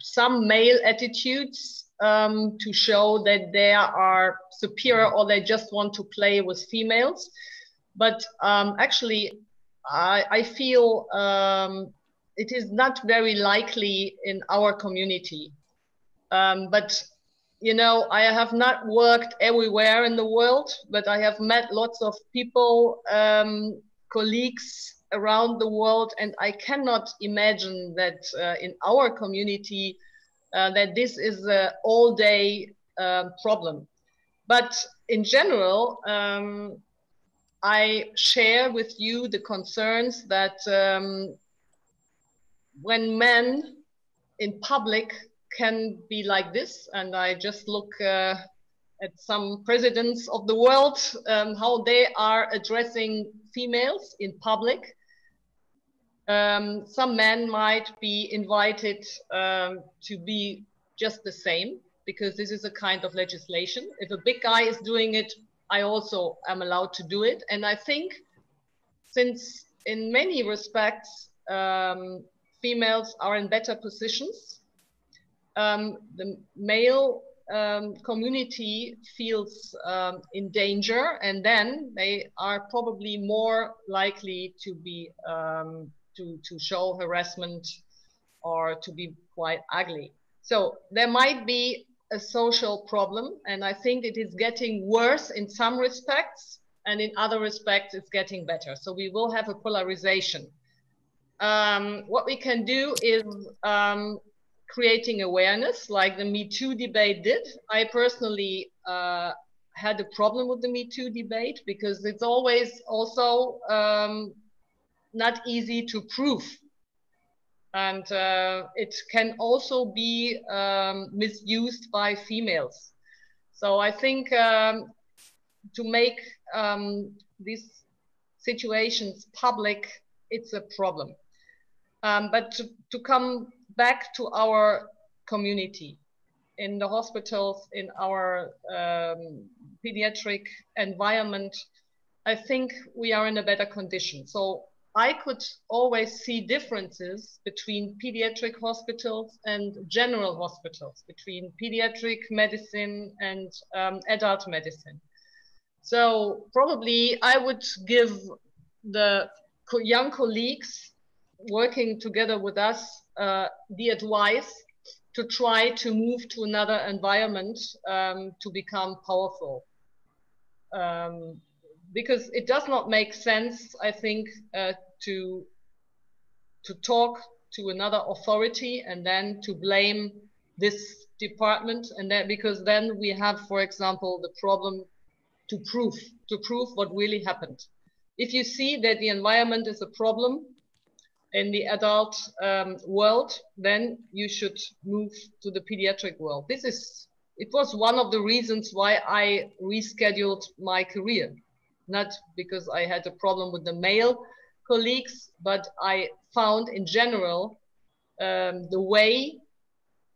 some male attitudes um, to show that they are superior or they just want to play with females. But um, actually, I, I feel um, it is not very likely in our community. Um, but you know, I have not worked everywhere in the world, but I have met lots of people, um, colleagues around the world, and I cannot imagine that uh, in our community uh, that this is an all-day uh, problem. But in general, um, I share with you the concerns that um, when men in public can be like this, and I just look uh, at some presidents of the world, um, how they are addressing females in public. Um, some men might be invited um, to be just the same because this is a kind of legislation. If a big guy is doing it, I also am allowed to do it. And I think since in many respects, um, females are in better positions, um, the male um, community feels um, in danger and then they are probably more likely to be to, to show harassment or to be quite ugly. So there might be a social problem, and I think it is getting worse in some respects, and in other respects, it's getting better. So we will have a polarization. Um, what we can do is um, creating awareness, like the Me Too debate did. I personally uh, had a problem with the Me Too debate because it's always also um, not easy to prove. And uh, it can also be um, misused by females. So I think um, to make um, these situations public, it's a problem. Um, but to, to come back to our community, in the hospitals, in our um, pediatric environment, I think we are in a better condition. So I could always see differences between pediatric hospitals and general hospitals, between pediatric medicine and um, adult medicine. So probably I would give the young colleagues working together with us uh, the advice to try to move to another environment um, to become powerful. Um, because it does not make sense, I think, uh, to to talk to another authority and then to blame this department and because then we have, for example, the problem to prove to prove what really happened. If you see that the environment is a problem in the adult um, world, then you should move to the pediatric world. This is it was one of the reasons why I rescheduled my career not because I had a problem with the male colleagues, but I found in general um, the way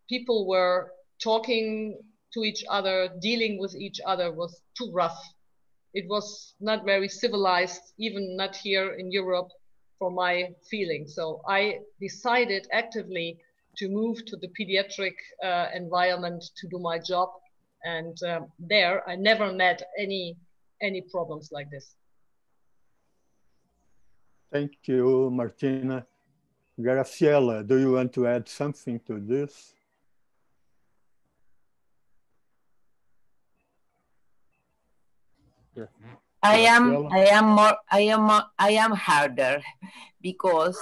people were talking to each other, dealing with each other was too rough. It was not very civilized, even not here in Europe, for my feeling. So I decided actively to move to the pediatric uh, environment to do my job. And um, there I never met any any problems like this. Thank you, Martina. Graciela, do you want to add something to this? Yeah. I am, I am more, I am, more, I am harder because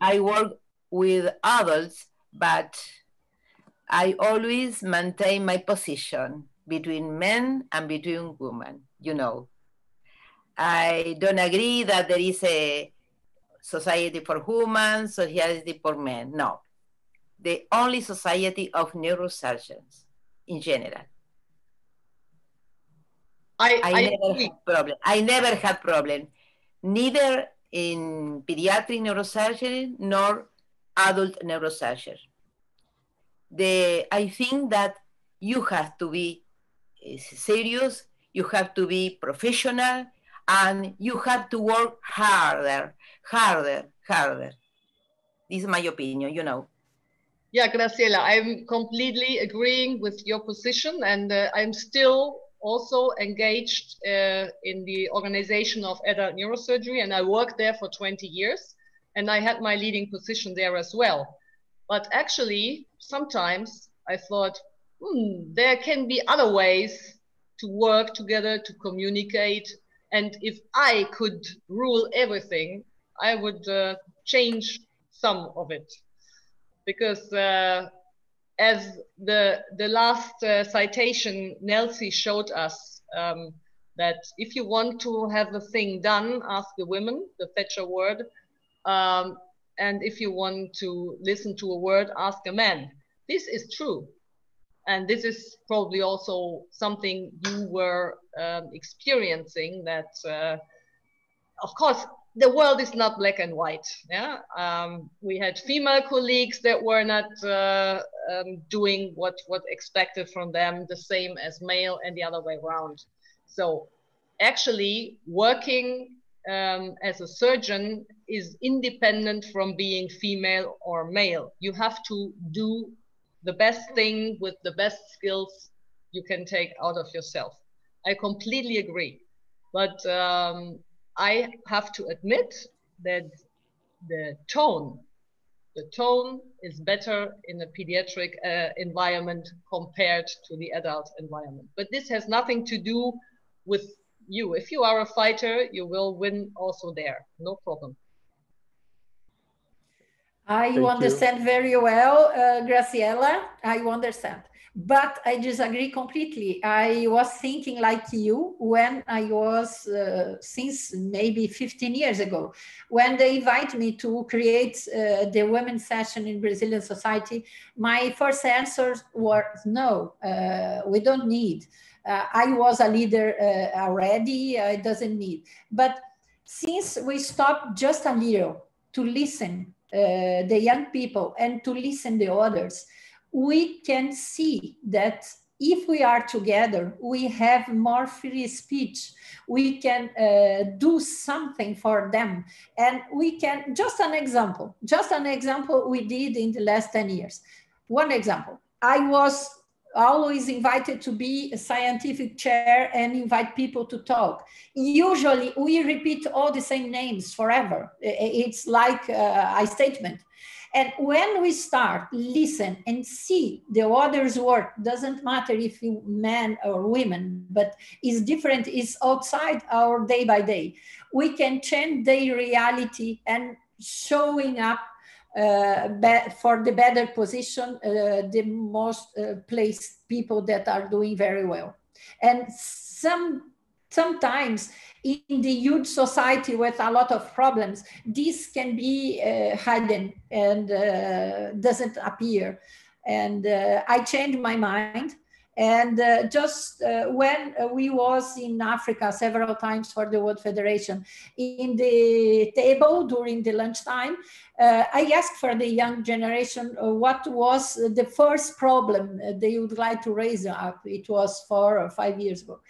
I work with adults, but I always maintain my position between men and between women you know. I don't agree that there is a society for humans, society for men. No. the only society of neurosurgeons in general. I, I, I never agree. had problem. I never had problem, neither in pediatric neurosurgery nor adult neurosurgery. The I think that you have to be eh, serious, you have to be professional, and you have to work harder, harder, harder. This is my opinion, you know. Yeah, Graciela, I'm completely agreeing with your position, and uh, I'm still also engaged uh, in the organization of adult neurosurgery, and I worked there for 20 years, and I had my leading position there as well. But actually, sometimes I thought, hmm, there can be other ways to work together, to communicate, and if I could rule everything, I would uh, change some of it. Because uh, as the the last uh, citation Nelci showed us um, that if you want to have a thing done, ask the women, the Thatcher word, um, and if you want to listen to a word, ask a man. This is true, and this is probably also something you were um, experiencing. That, uh, of course, the world is not black and white. Yeah, um, we had female colleagues that were not uh, um, doing what what expected from them, the same as male, and the other way around. So, actually, working um, as a surgeon is independent from being female or male. You have to do the best thing with the best skills you can take out of yourself. I completely agree, but um, I have to admit that the tone, the tone is better in a pediatric uh, environment compared to the adult environment. But this has nothing to do with you. If you are a fighter, you will win also there. No problem. I Thank understand very well, uh, Graciela. I understand. But I disagree completely. I was thinking like you when I was, uh, since maybe 15 years ago, when they invite me to create uh, the women's session in Brazilian society, my first answers were no, uh, we don't need. Uh, I was a leader uh, already, it doesn't need. But since we stopped just a little to listen the young people and to listen the others, we can see that if we are together, we have more free speech. We can uh, do something for them. And we can, just an example, just an example we did in the last 10 years. One example, I was always invited to be a scientific chair and invite people to talk. Usually we repeat all the same names forever. It's like uh, a statement. And when we start listen and see the other's work, doesn't matter if you men or women, but is different, is outside our day by day. We can change their reality and showing up for the better position, uh, the most uh, placed people that are doing very well. And some sometimes in the huge society with a lot of problems, this can be uh, hidden and uh, doesn't appear. And uh, I changed my mind. And uh, just uh, when we was in Africa several times for the World Federation, in the table during the lunchtime, uh, I asked for the young generation what was the first problem they would like to raise up. It was four or five years ago.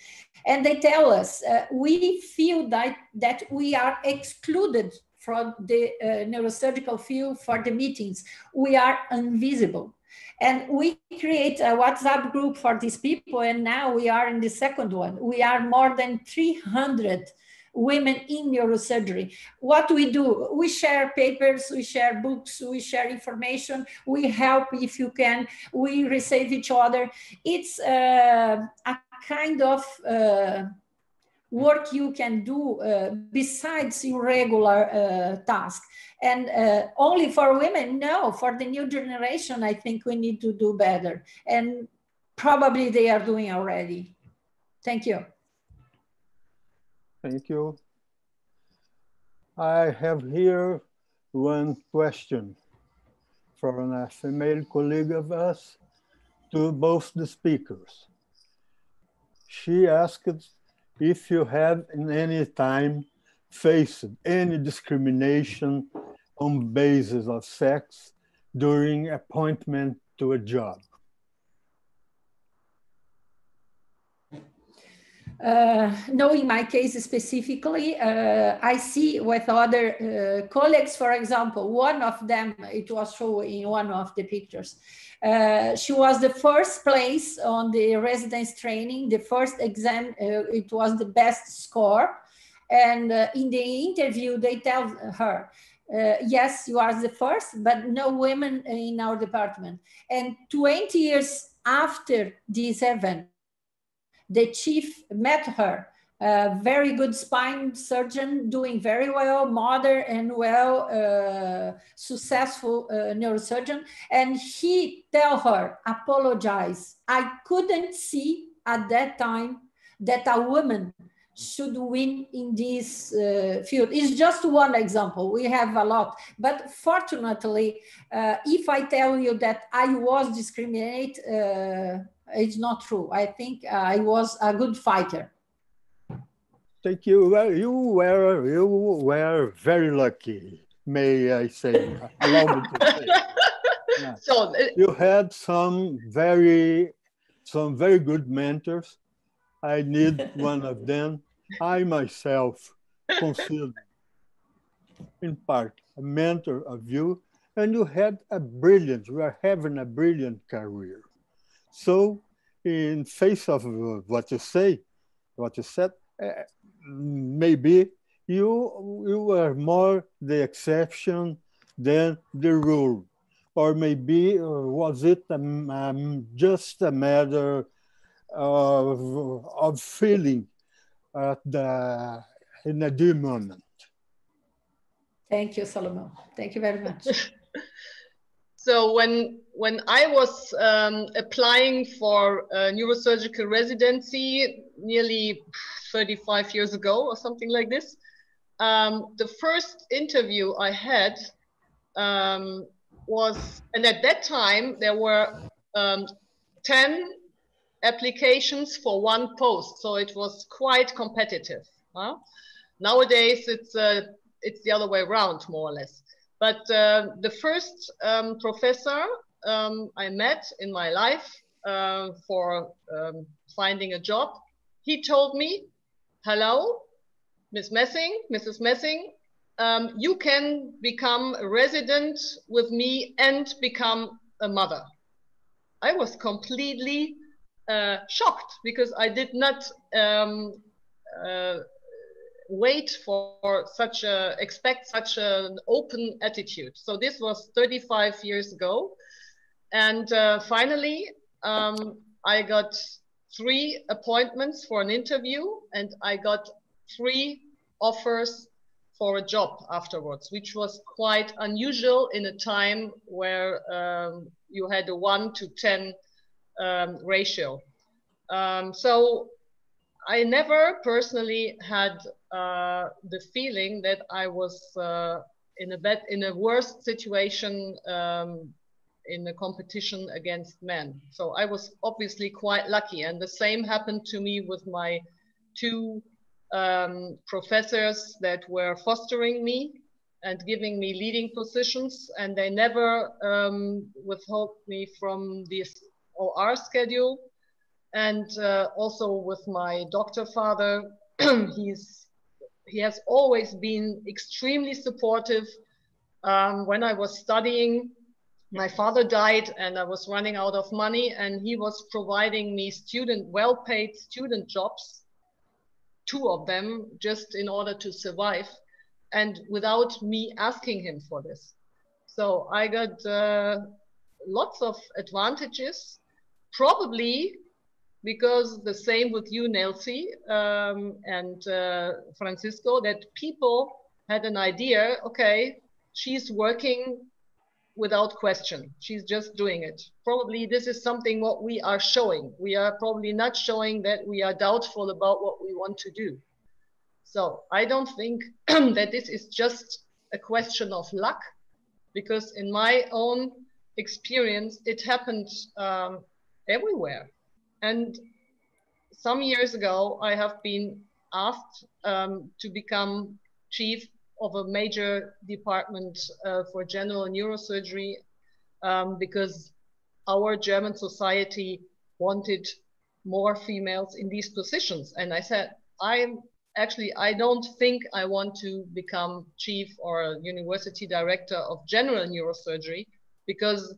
And they tell us uh, we feel that that we are excluded from the uh, neurosurgical field for the meetings. We are invisible and we create a whatsapp group for these people and now we are in the second one we are more than 300 women in neurosurgery. What we do, we share papers, we share books, we share information, we help if you can, we receive each other. It's uh, a kind of uh, work you can do uh, besides your regular uh, task. And uh, only for women, no, for the new generation, I think we need to do better. And probably they are doing already. Thank you. Thank you. I have here one question from a female colleague of us to both the speakers. She asked if you have in any time faced any discrimination on basis of sex during appointment to a job. Uh, no, in my case specifically, uh, I see with other uh, colleagues, for example, one of them, it was shown in one of the pictures. Uh, she was the first place on the residence training, the first exam, uh, it was the best score. And uh, in the interview, they tell her, yes, you are the first, but no women in our department. And 20 years after this event, the chief met her a very good spine surgeon doing very well, modern and well, uh, successful uh, neurosurgeon. And he tell her, apologize. I couldn't see at that time that a woman should win in this uh, field. It's just one example. We have a lot. But fortunately, uh, if I tell you that I was discriminated, uh, it's not true. I think I was a good fighter. Thank you. Well, you were you were very lucky, may I say? Allow me to say. Yeah. So uh, you had some very some very good mentors. I need one of them. I myself consider, in part, a mentor of you, and you had a brilliant. You are having a brilliant career. So, in face of what you say, what you said, uh, maybe you you were more the exception than the rule, or maybe uh, was it um, um, just a matter of, of feeling at the in a due moment? Thank you, Salomao. Thank you very much. So when when I was um, applying for a neurosurgical residency nearly 35 years ago or something like this, um, the first interview I had um, was, and at that time there were um, 10 applications for one post, so it was quite competitive. Huh? Nowadays it's uh, it's the other way around, more or less. But uh, the first um, professor um, I met in my life uh, for um, finding a job, he told me, hello, Miss Messing, Mrs. Messing, um, you can become a resident with me and become a mother. I was completely uh, shocked because I did not um, uh, wait for such a expect such an open attitude. So this was 35 years ago. And uh, finally um, i got three appointments for an interview and i got three offers for a job afterwards which was quite unusual in a time where um, you had a 1 to 10 um, ratio um, so I never personally had uh, the feeling that I was uh, in a bad, in a worse situation um, in the competition against men. So I was obviously quite lucky, and the same happened to me with my two um, professors that were fostering me and giving me leading positions, and they never um, withheld me from this OR our schedule. And uh, also with my doctor father he's he has always been extremely supportive. Um, when i was studying my father died and i was running out of money and he was providing me student well paid student jobs two of them just in order to survive and without me asking him for this. So i got uh, lots of advantages probably because the same with you, Nelci um, and uh, Francisco, that people had an idea, okay, she's working without question. She's just doing it. Probably this is something what we are showing. We are probably not showing that we are doubtful about what we want to do. So I don't think that this is just a question of luck, because in my own experience, it happened um, everywhere. And some years ago, I have been asked um, to become chief of a major department uh, for general neurosurgery um, because our German society wanted more females in these positions. And I said, I'm actually, I don't think I want to become chief or university director of general neurosurgery because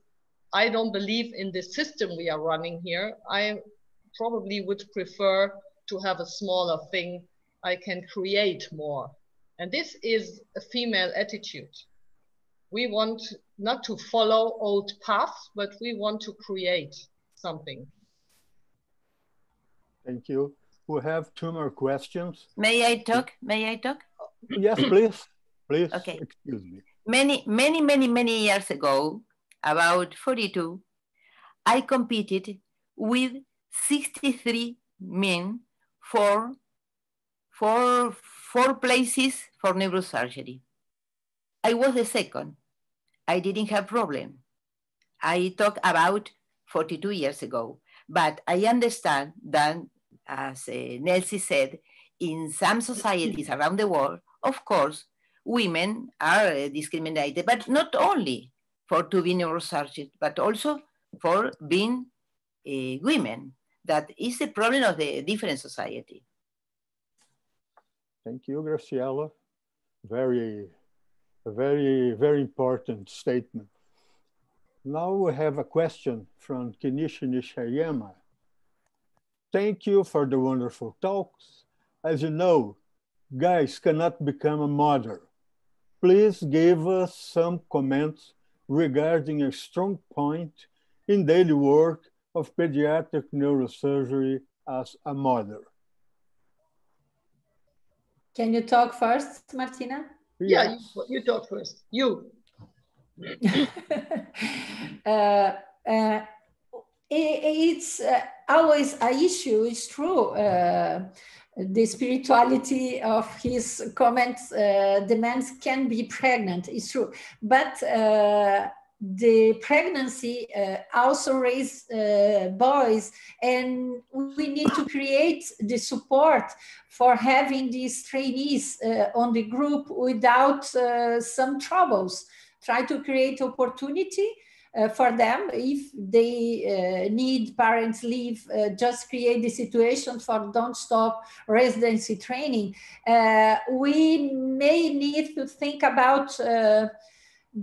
I don't believe in the system we are running here. I probably would prefer to have a smaller thing I can create more. And this is a female attitude. We want not to follow old paths, but we want to create something. Thank you. We have two more questions. May I talk? May I talk? Yes, please. Please. Okay. Excuse me. Many, many, many, many years ago, about 42, I competed with 63 men for four, four places for neurosurgery. I was the second. I didn't have problem. I talk about 42 years ago, but I understand that, as uh, Nelci said, in some societies around the world, of course, women are discriminated, but not only for to be neurosurgeon, but also for being uh, women. That is the problem of the different society. Thank you, Graciela. Very, very, very important statement. Now we have a question from Kenichi Nishiyama. Thank you for the wonderful talks. As you know, guys cannot become a mother. Please give us some comments regarding a strong point in daily work of pediatric neurosurgery as a mother. Can you talk first, Martina? Yeah, you, you talk first. You. uh, uh, it, it's uh, always a issue. It's true. The spirituality of his comments, uh, men can be pregnant. It's true, but uh, the pregnancy uh, also raises uh, boys and we need to create the support for having these trainees uh, on the group without uh, some troubles try to create opportunity uh, for them if they uh, need parents leave just create the situation for don't stop residency training we may need to think about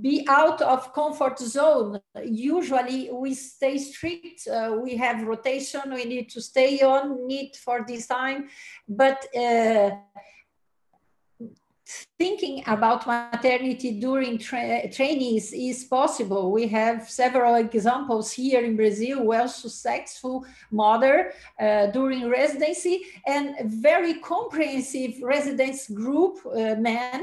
be out of comfort zone. Usually we stay strict, uh, we have rotation, we need to stay on need for this time, but uh, thinking about maternity during tra trainees is possible. We have several examples here in Brazil, well successful mother uh, during residency and very comprehensive residence group uh, men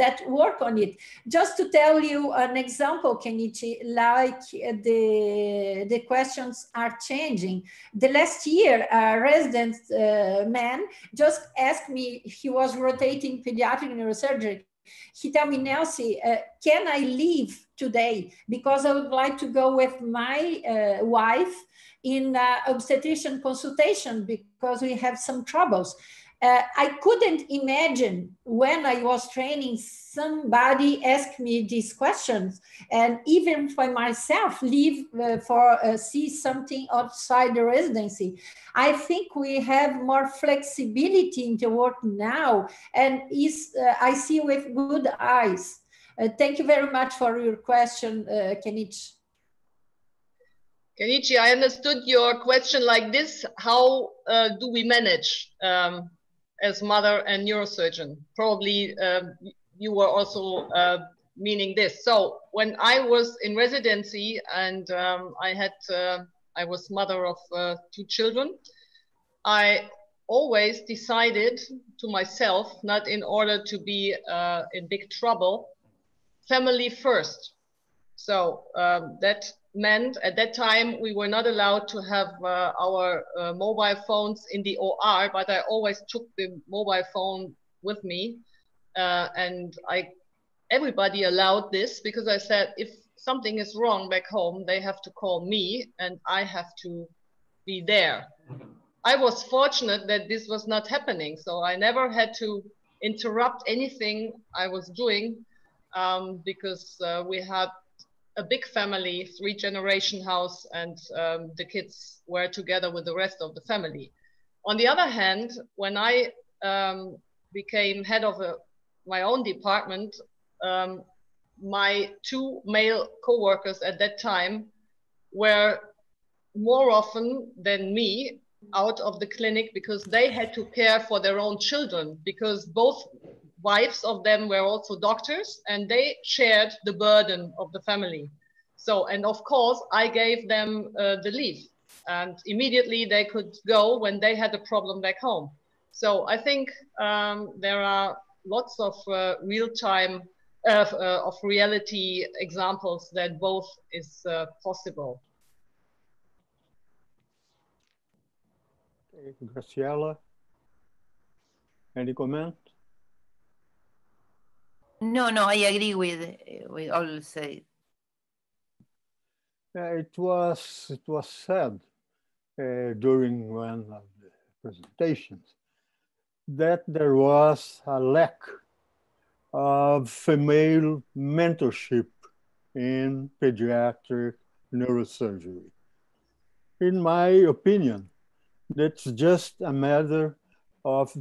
that work on it. Just to tell you an example, Kenichi, like the, the questions are changing. The last year, a resident uh, man just asked me, he was rotating pediatric neurosurgery he told me, Nelci, uh, can I leave today? Because I would like to go with my uh, wife in uh, obstetrician consultation because we have some troubles. Uh, I couldn't imagine when I was training somebody ask me these questions. And even for myself leave uh, for uh, see something outside the residency. I think we have more flexibility in the work now. And is uh, i see with good eyes. Uh, thank you very much for your question uh, kenichi. Kenichi, I understood your question like this. How uh, do we manage um, as mother and neurosurgeon? Probably uh, you were also uh, meaning this. So when I was in residency and um, I had, uh, I was mother of uh, two children, I always decided to myself, not in order to be uh, in big trouble, family first. So um, that meant at that time we were not allowed to have uh, our uh, mobile phones in the OR, but I always took the mobile phone with me uh, and I everybody allowed this because I said if something is wrong back home, they have to call me and I have to be there. I was fortunate that this was not happening. So I never had to interrupt anything I was doing um, because uh, we had a big family, three generation house, and um, the kids were together with the rest of the family. On the other hand, when I um, became head of a, my own department, um, my two male co-workers at that time were more often than me out of the clinic because they had to care for their own children because both wives of them were also doctors and they shared the burden of the family. So, and of course, I gave them uh, the leave and immediately they could go when they had a problem back home. So I think um, there are lots of uh, real-time, uh, uh of reality examples that both is uh, possible. Graciela, any comment? No, no, I agree with with all said. Uh, it was it was said uh, during one of the presentations that there was a lack of female mentorship in pediatric neurosurgery. In my opinion, that's just a matter of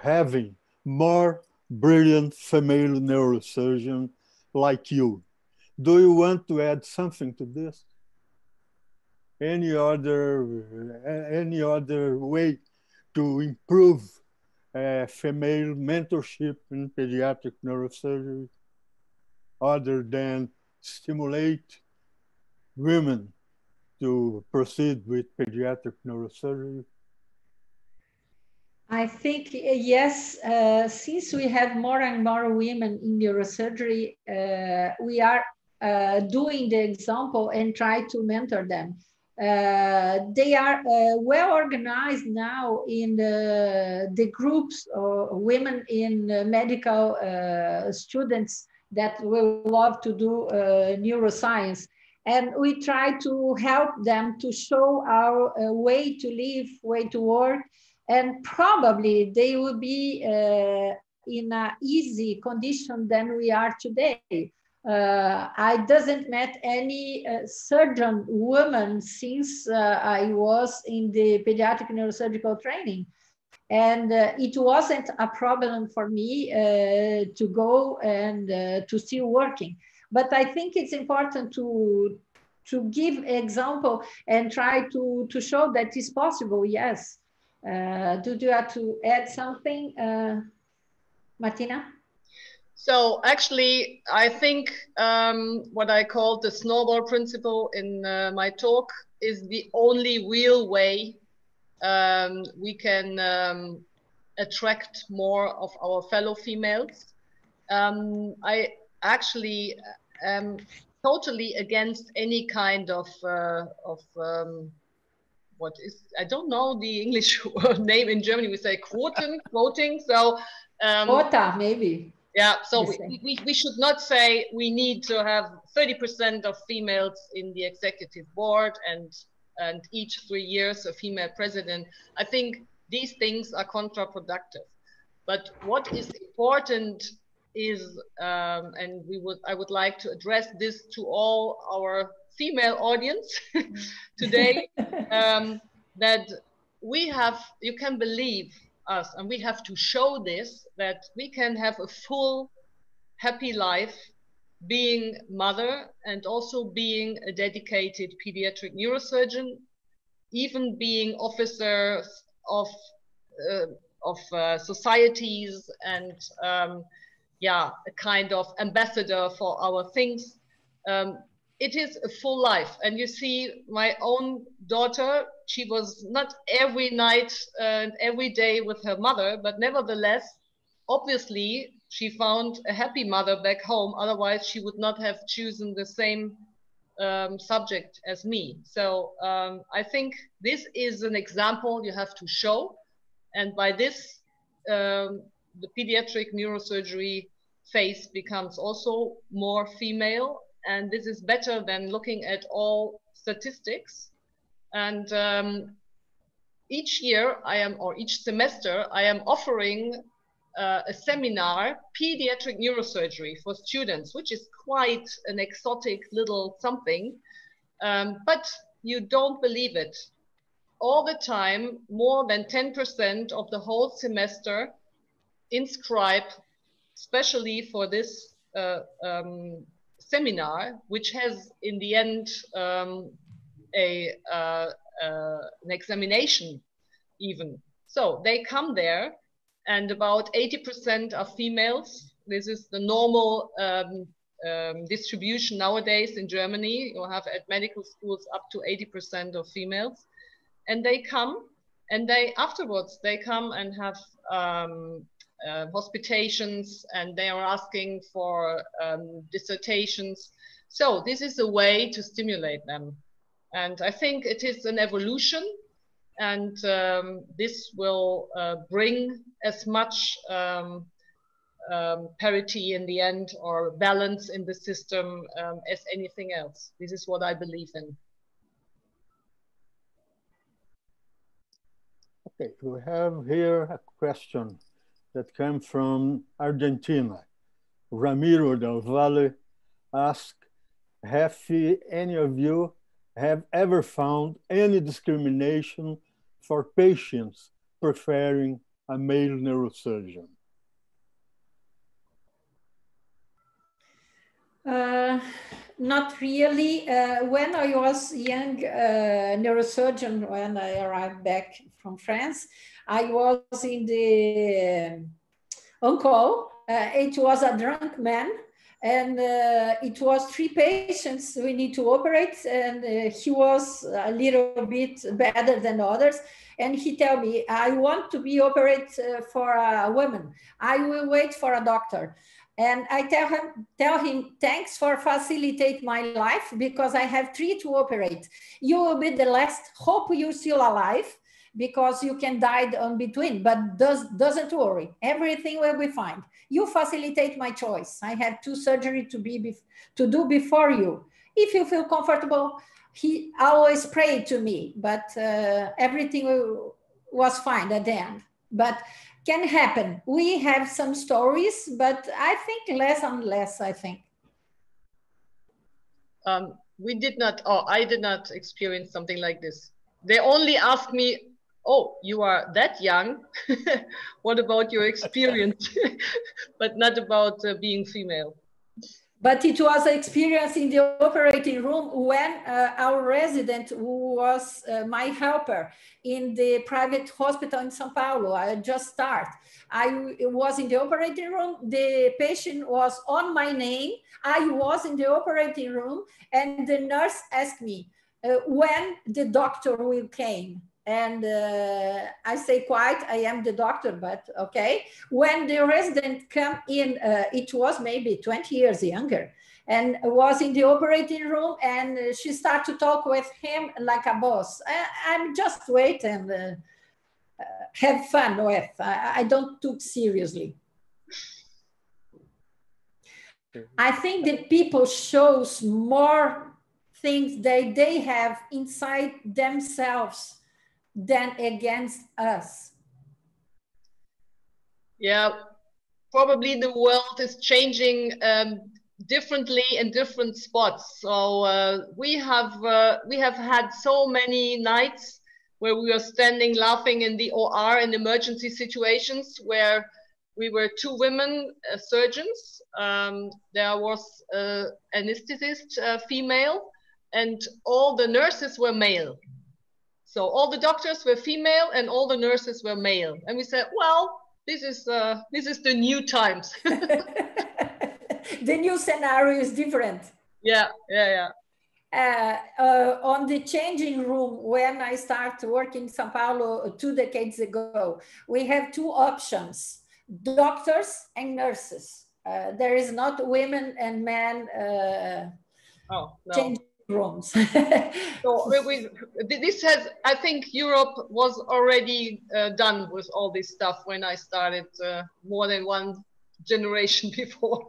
having more brilliant female neurosurgeons like you. Do you want to add something to this? Any other, any other way to improve uh, female mentorship in pediatric neurosurgery other than stimulate women to proceed with pediatric neurosurgery? I think, uh, yes, uh, since we have more and more women in neurosurgery, uh, we are uh, doing the example and try to mentor them. Uh, they are uh, well organized now in the, the groups of women in medical students that will love to do neuroscience and we try to help them to show our uh, way to live, way to work, and probably they will be uh, in an easy condition than we are today. Uh, I doesn't met any uh, surgeon woman since uh, I was in the pediatric neurosurgical training. And uh, it wasn't a problem for me to go and to still working but I think it's important to to give example and try to to show that it's possible. Yes. Uh, do you have to add something, uh, Martina? So actually, I think um, what I call the snowball principle in uh, my talk is the only real way um, we can um, attract more of our fellow females. Um, I actually am totally against any kind of uh, of um, what is I don't know the English name in Germany. We say quoting, quoting. So um, quota maybe. Yeah. So we, we, we should not say we need to have 30% of females in the executive board and and each three years a female president. I think these things are counterproductive. But what is important is, um, and we would, I would like to address this to all our female audience today, um, that we have, you can believe us, and we have to show this, that we can have a full, happy life being mother and also being a dedicated pediatric neurosurgeon, even being officers of uh, of uh, societies and um, yeah, a kind of ambassador for our things. Um, it is a full life. And you see, my own daughter, she was not every night and every day with her mother, but nevertheless, obviously, she found a happy mother back home. Otherwise, she would not have chosen the same um, subject as me. So um, I think this is an example you have to show. And by this, um, the pediatric neurosurgery face becomes also more female and this is better than looking at all statistics. And um, each year I am, or each semester, I am offering uh, a seminar, pediatric neurosurgery for students, which is quite an exotic little something. Um, but you don't believe it. All the time, more than 10% of the whole semester inscribe, especially for this uh, um, seminar, which has in the end um, a uh, uh, an examination even. So they come there, and about 80% are females. This is the normal um, um, distribution nowadays in Germany. You have at medical schools up to 80% of females, and they come, and they afterwards they come and have um, uh, hospitations, and they are asking for um, dissertations. So this is a way to stimulate them. And I think it is an evolution and um, this will uh, bring as much um, um, parity in the end or balance in the system um, as anything else. This is what I believe in. Okay, we have here a question that came from Argentina. Ramiro Del Valle asked, have any of you have ever found any discrimination for patients preferring a male neurosurgeon? Uh, not really. Uh, when I was young uh, neurosurgeon, when I arrived back from France, I was in the on call. Uh, it was a drunk man and uh, it was three patients we need to operate and uh, he was a little bit better than others and he tell me i want to be operated uh, for a woman i will wait for a doctor and i tell him tell him thanks for facilitate my life because i have three to operate you will be the last hope you're still alive because you can die on between, but does, doesn't worry. Everything will be fine. You facilitate my choice. I have two surgery to be to do before you. If you feel comfortable, he always prayed to me, but uh, everything was fine at the end. But can happen. We have some stories, but I think less and less, I think. Um, we did not, oh, I did not experience something like this. They only asked me oh, you are that young. what about your experience? but not about uh, being female. But it was an experience in the operating room when uh, our resident, who was uh, my helper in the private hospital in Sao Paulo, I just start. I was in the operating room. The patient was on my name. I was in the operating room, and the nurse asked me uh, when the doctor will came and uh, I say quite, I am the doctor, but okay. When the resident come in, uh, it was maybe 20 years younger and was in the operating room and she started to talk with him like a boss. I, am just wait and uh, uh, have fun with. I, I don't took seriously. I think that people shows more things that they have inside themselves than against us. Yeah, probably the world is changing um, differently in different spots. So uh, we have uh, we have had so many nights where we were standing laughing in the OR in emergency situations where we were two women uh, surgeons. Um, there was an anesthetist, uh, female, and all the nurses were male. So all the doctors were female and all the nurses were male. And we said, well, this is uh, this is the new times. the new scenario is different. Yeah, yeah, yeah. Uh, uh, on the changing room, when I started working in Sao Paulo two decades ago, we have two options, doctors and nurses. Uh, there is not women and men uh, oh, no rooms. so we, this has, I think Europe was already uh, done with all this stuff when I started uh, more than one generation before.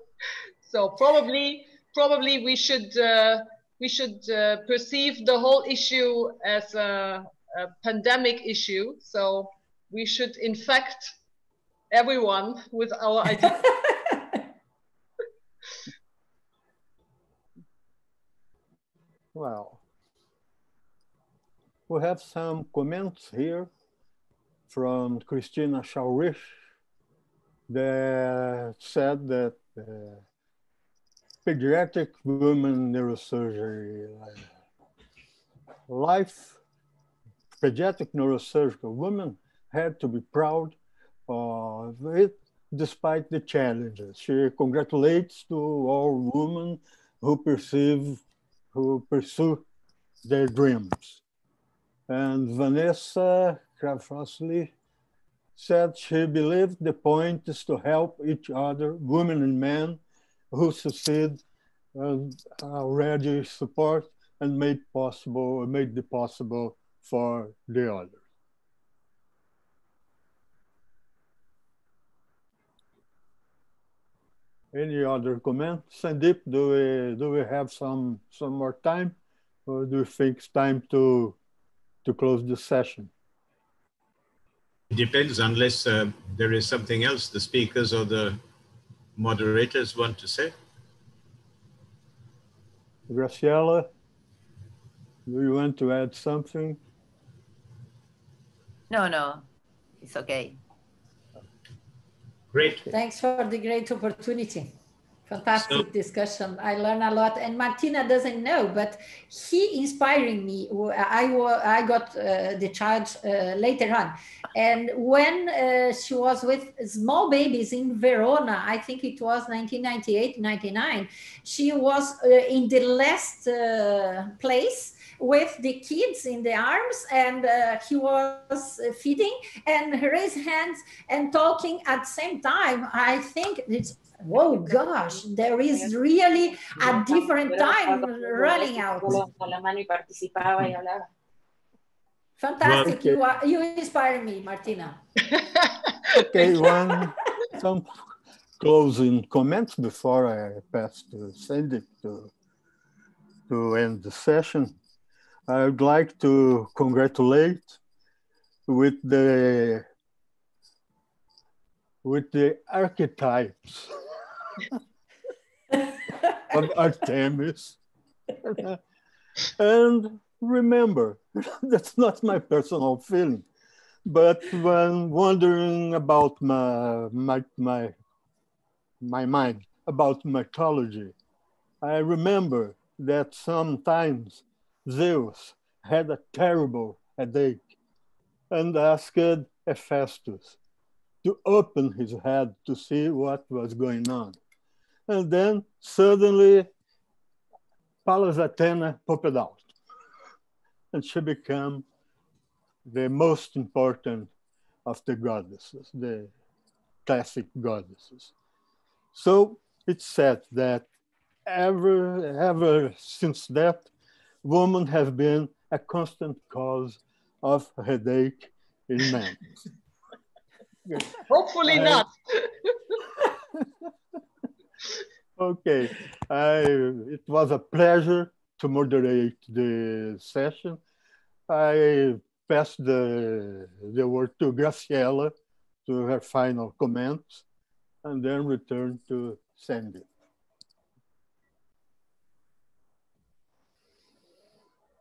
So probably probably we should uh, we should uh, perceive the whole issue as a, a, pandemic issue. So we should infect everyone with our ideas. Well, we have some comments here from Christina Schaurich that said that uh, pediatric women neurosurgery life, pediatric neurosurgical women had to be proud of it despite the challenges. She congratulates to all women who perceive, who pursue their dreams. And Vanessa Kravosly said she believed the point is to help each other, women and men, who succeed and already support and made possible, made the possible for the others. Any other comments? Sandeep, do we do we have some some more time, or do you think it's time to to close the session? It depends, unless uh, there is something else the speakers or the moderators want to say. Graciela, do you want to add something? No, no, it's okay. Great. Thanks for the great opportunity. Fantastic so, discussion. I learned a lot. And Martina doesn't know, but he inspiring me. I, I got uh, the child uh, later on. And when uh, she was with small babies in Verona, I think it was 1998, 99, she was uh, in the last uh, place with the kids in the arms and uh, he was feeding and raised hands and talking at the same time. I think it's whoa gosh there is really a different time running out. Fantastic. You are you inspire me martina. Okay one some closing comments before i pass to sandy to to end the session i would like to congratulate with the with the archetypes of Artemis. and remember, that's not my personal feeling. But when wondering about my, my, my, my mind, about mythology, I remember that sometimes Zeus had a terrible headache and asked Hephaestus to open his head to see what was going on. And then suddenly, Pallas Athena popped out. And she became the most important of the goddesses, the classic goddesses. So it's said that ever, ever since that, women have been a constant cause of headache in men. Hopefully not. okay, I, it was a pleasure to moderate the session. I pass the, the word to Graciela to her final comments and then return to Sandy.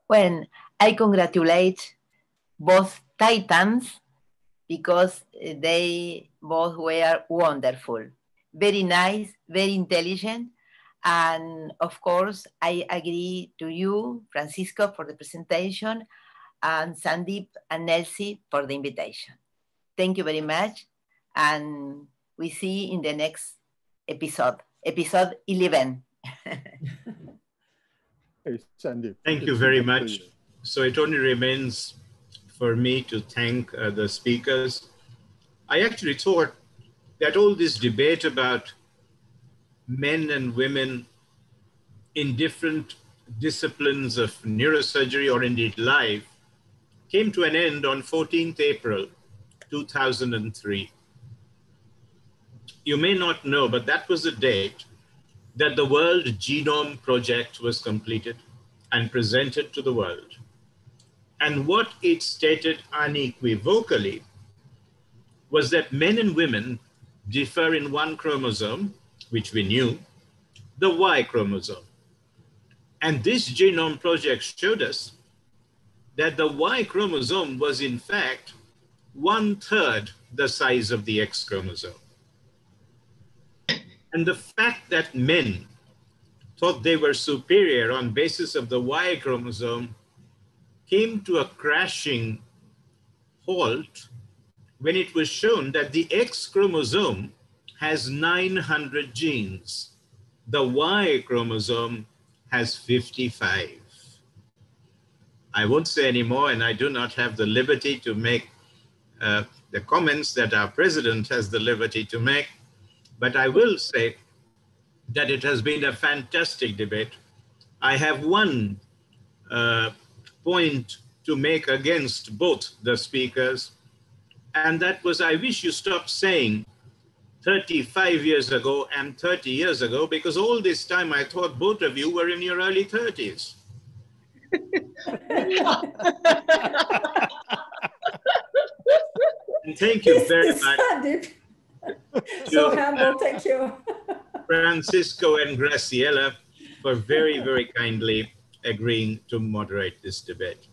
When I congratulate both titans because eh, they both were wonderful very nice, very intelligent. And of course, I agree to you, Francisco, for the presentation, and Sandeep and Nelci for the invitation. Thank you very much. And we see in the next episode, episode 11. hey, Sandeep. Thank you very much. So it only remains for me to thank uh, the speakers. I actually thought that all this debate about men and women in different disciplines of neurosurgery or indeed life came to an end on 14th April 2003. You may not know, but that was the date that the World Genome Project was completed and presented to the world. And what it stated unequivocally was that men and women differ in one chromosome, which we knew, the Y chromosome. And this genome project showed us that the Y chromosome was in fact one third the size of the X chromosome. And the fact that men thought they were superior on basis of the Y chromosome came to a crashing halt when it was shown that the X chromosome has 900 genes. The Y chromosome has 55. I won't say any more, and I do not have the liberty to make uh, the comments that our president has the liberty to make, but I will say that it has been a fantastic debate. I have one uh, point to make against both the speakers, and that was I wish you stopped saying 35 years ago and 30 years ago, because all this time I thought both of you were in your early 30s. thank you very much. so humble, thank you. Francisco and Graciela for very, very kindly agreeing to moderate this debate.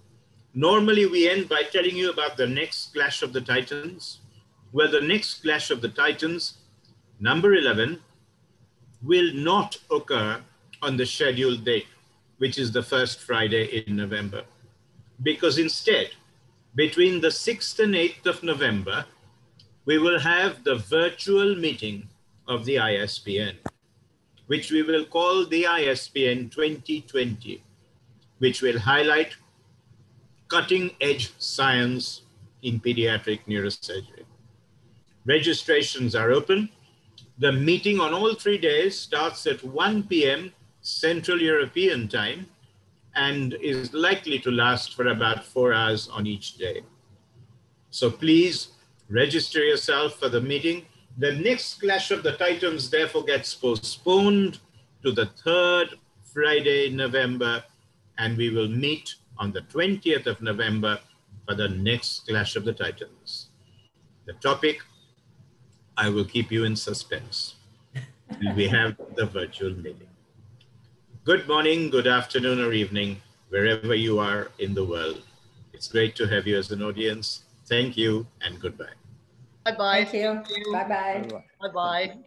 Normally, we end by telling you about the next Clash of the Titans, Well, the next Clash of the Titans, number 11, will not occur on the scheduled date, which is the first Friday in November. Because instead, between the 6th and 8th of November, we will have the virtual meeting of the ISPN, which we will call the ISPN 2020, which will highlight cutting edge science in pediatric neurosurgery. Registrations are open. The meeting on all three days starts at 1 p.m. Central European time and is likely to last for about four hours on each day. So please register yourself for the meeting. The next Clash of the Titans therefore gets postponed to the third Friday in November, and we will meet on the 20th of November for the next Clash of the Titans. The topic, I will keep you in suspense. we have the virtual meeting. Good morning, good afternoon, or evening, wherever you are in the world. It's great to have you as an audience. Thank you and goodbye. Bye bye. Thank you. Bye bye. Bye bye.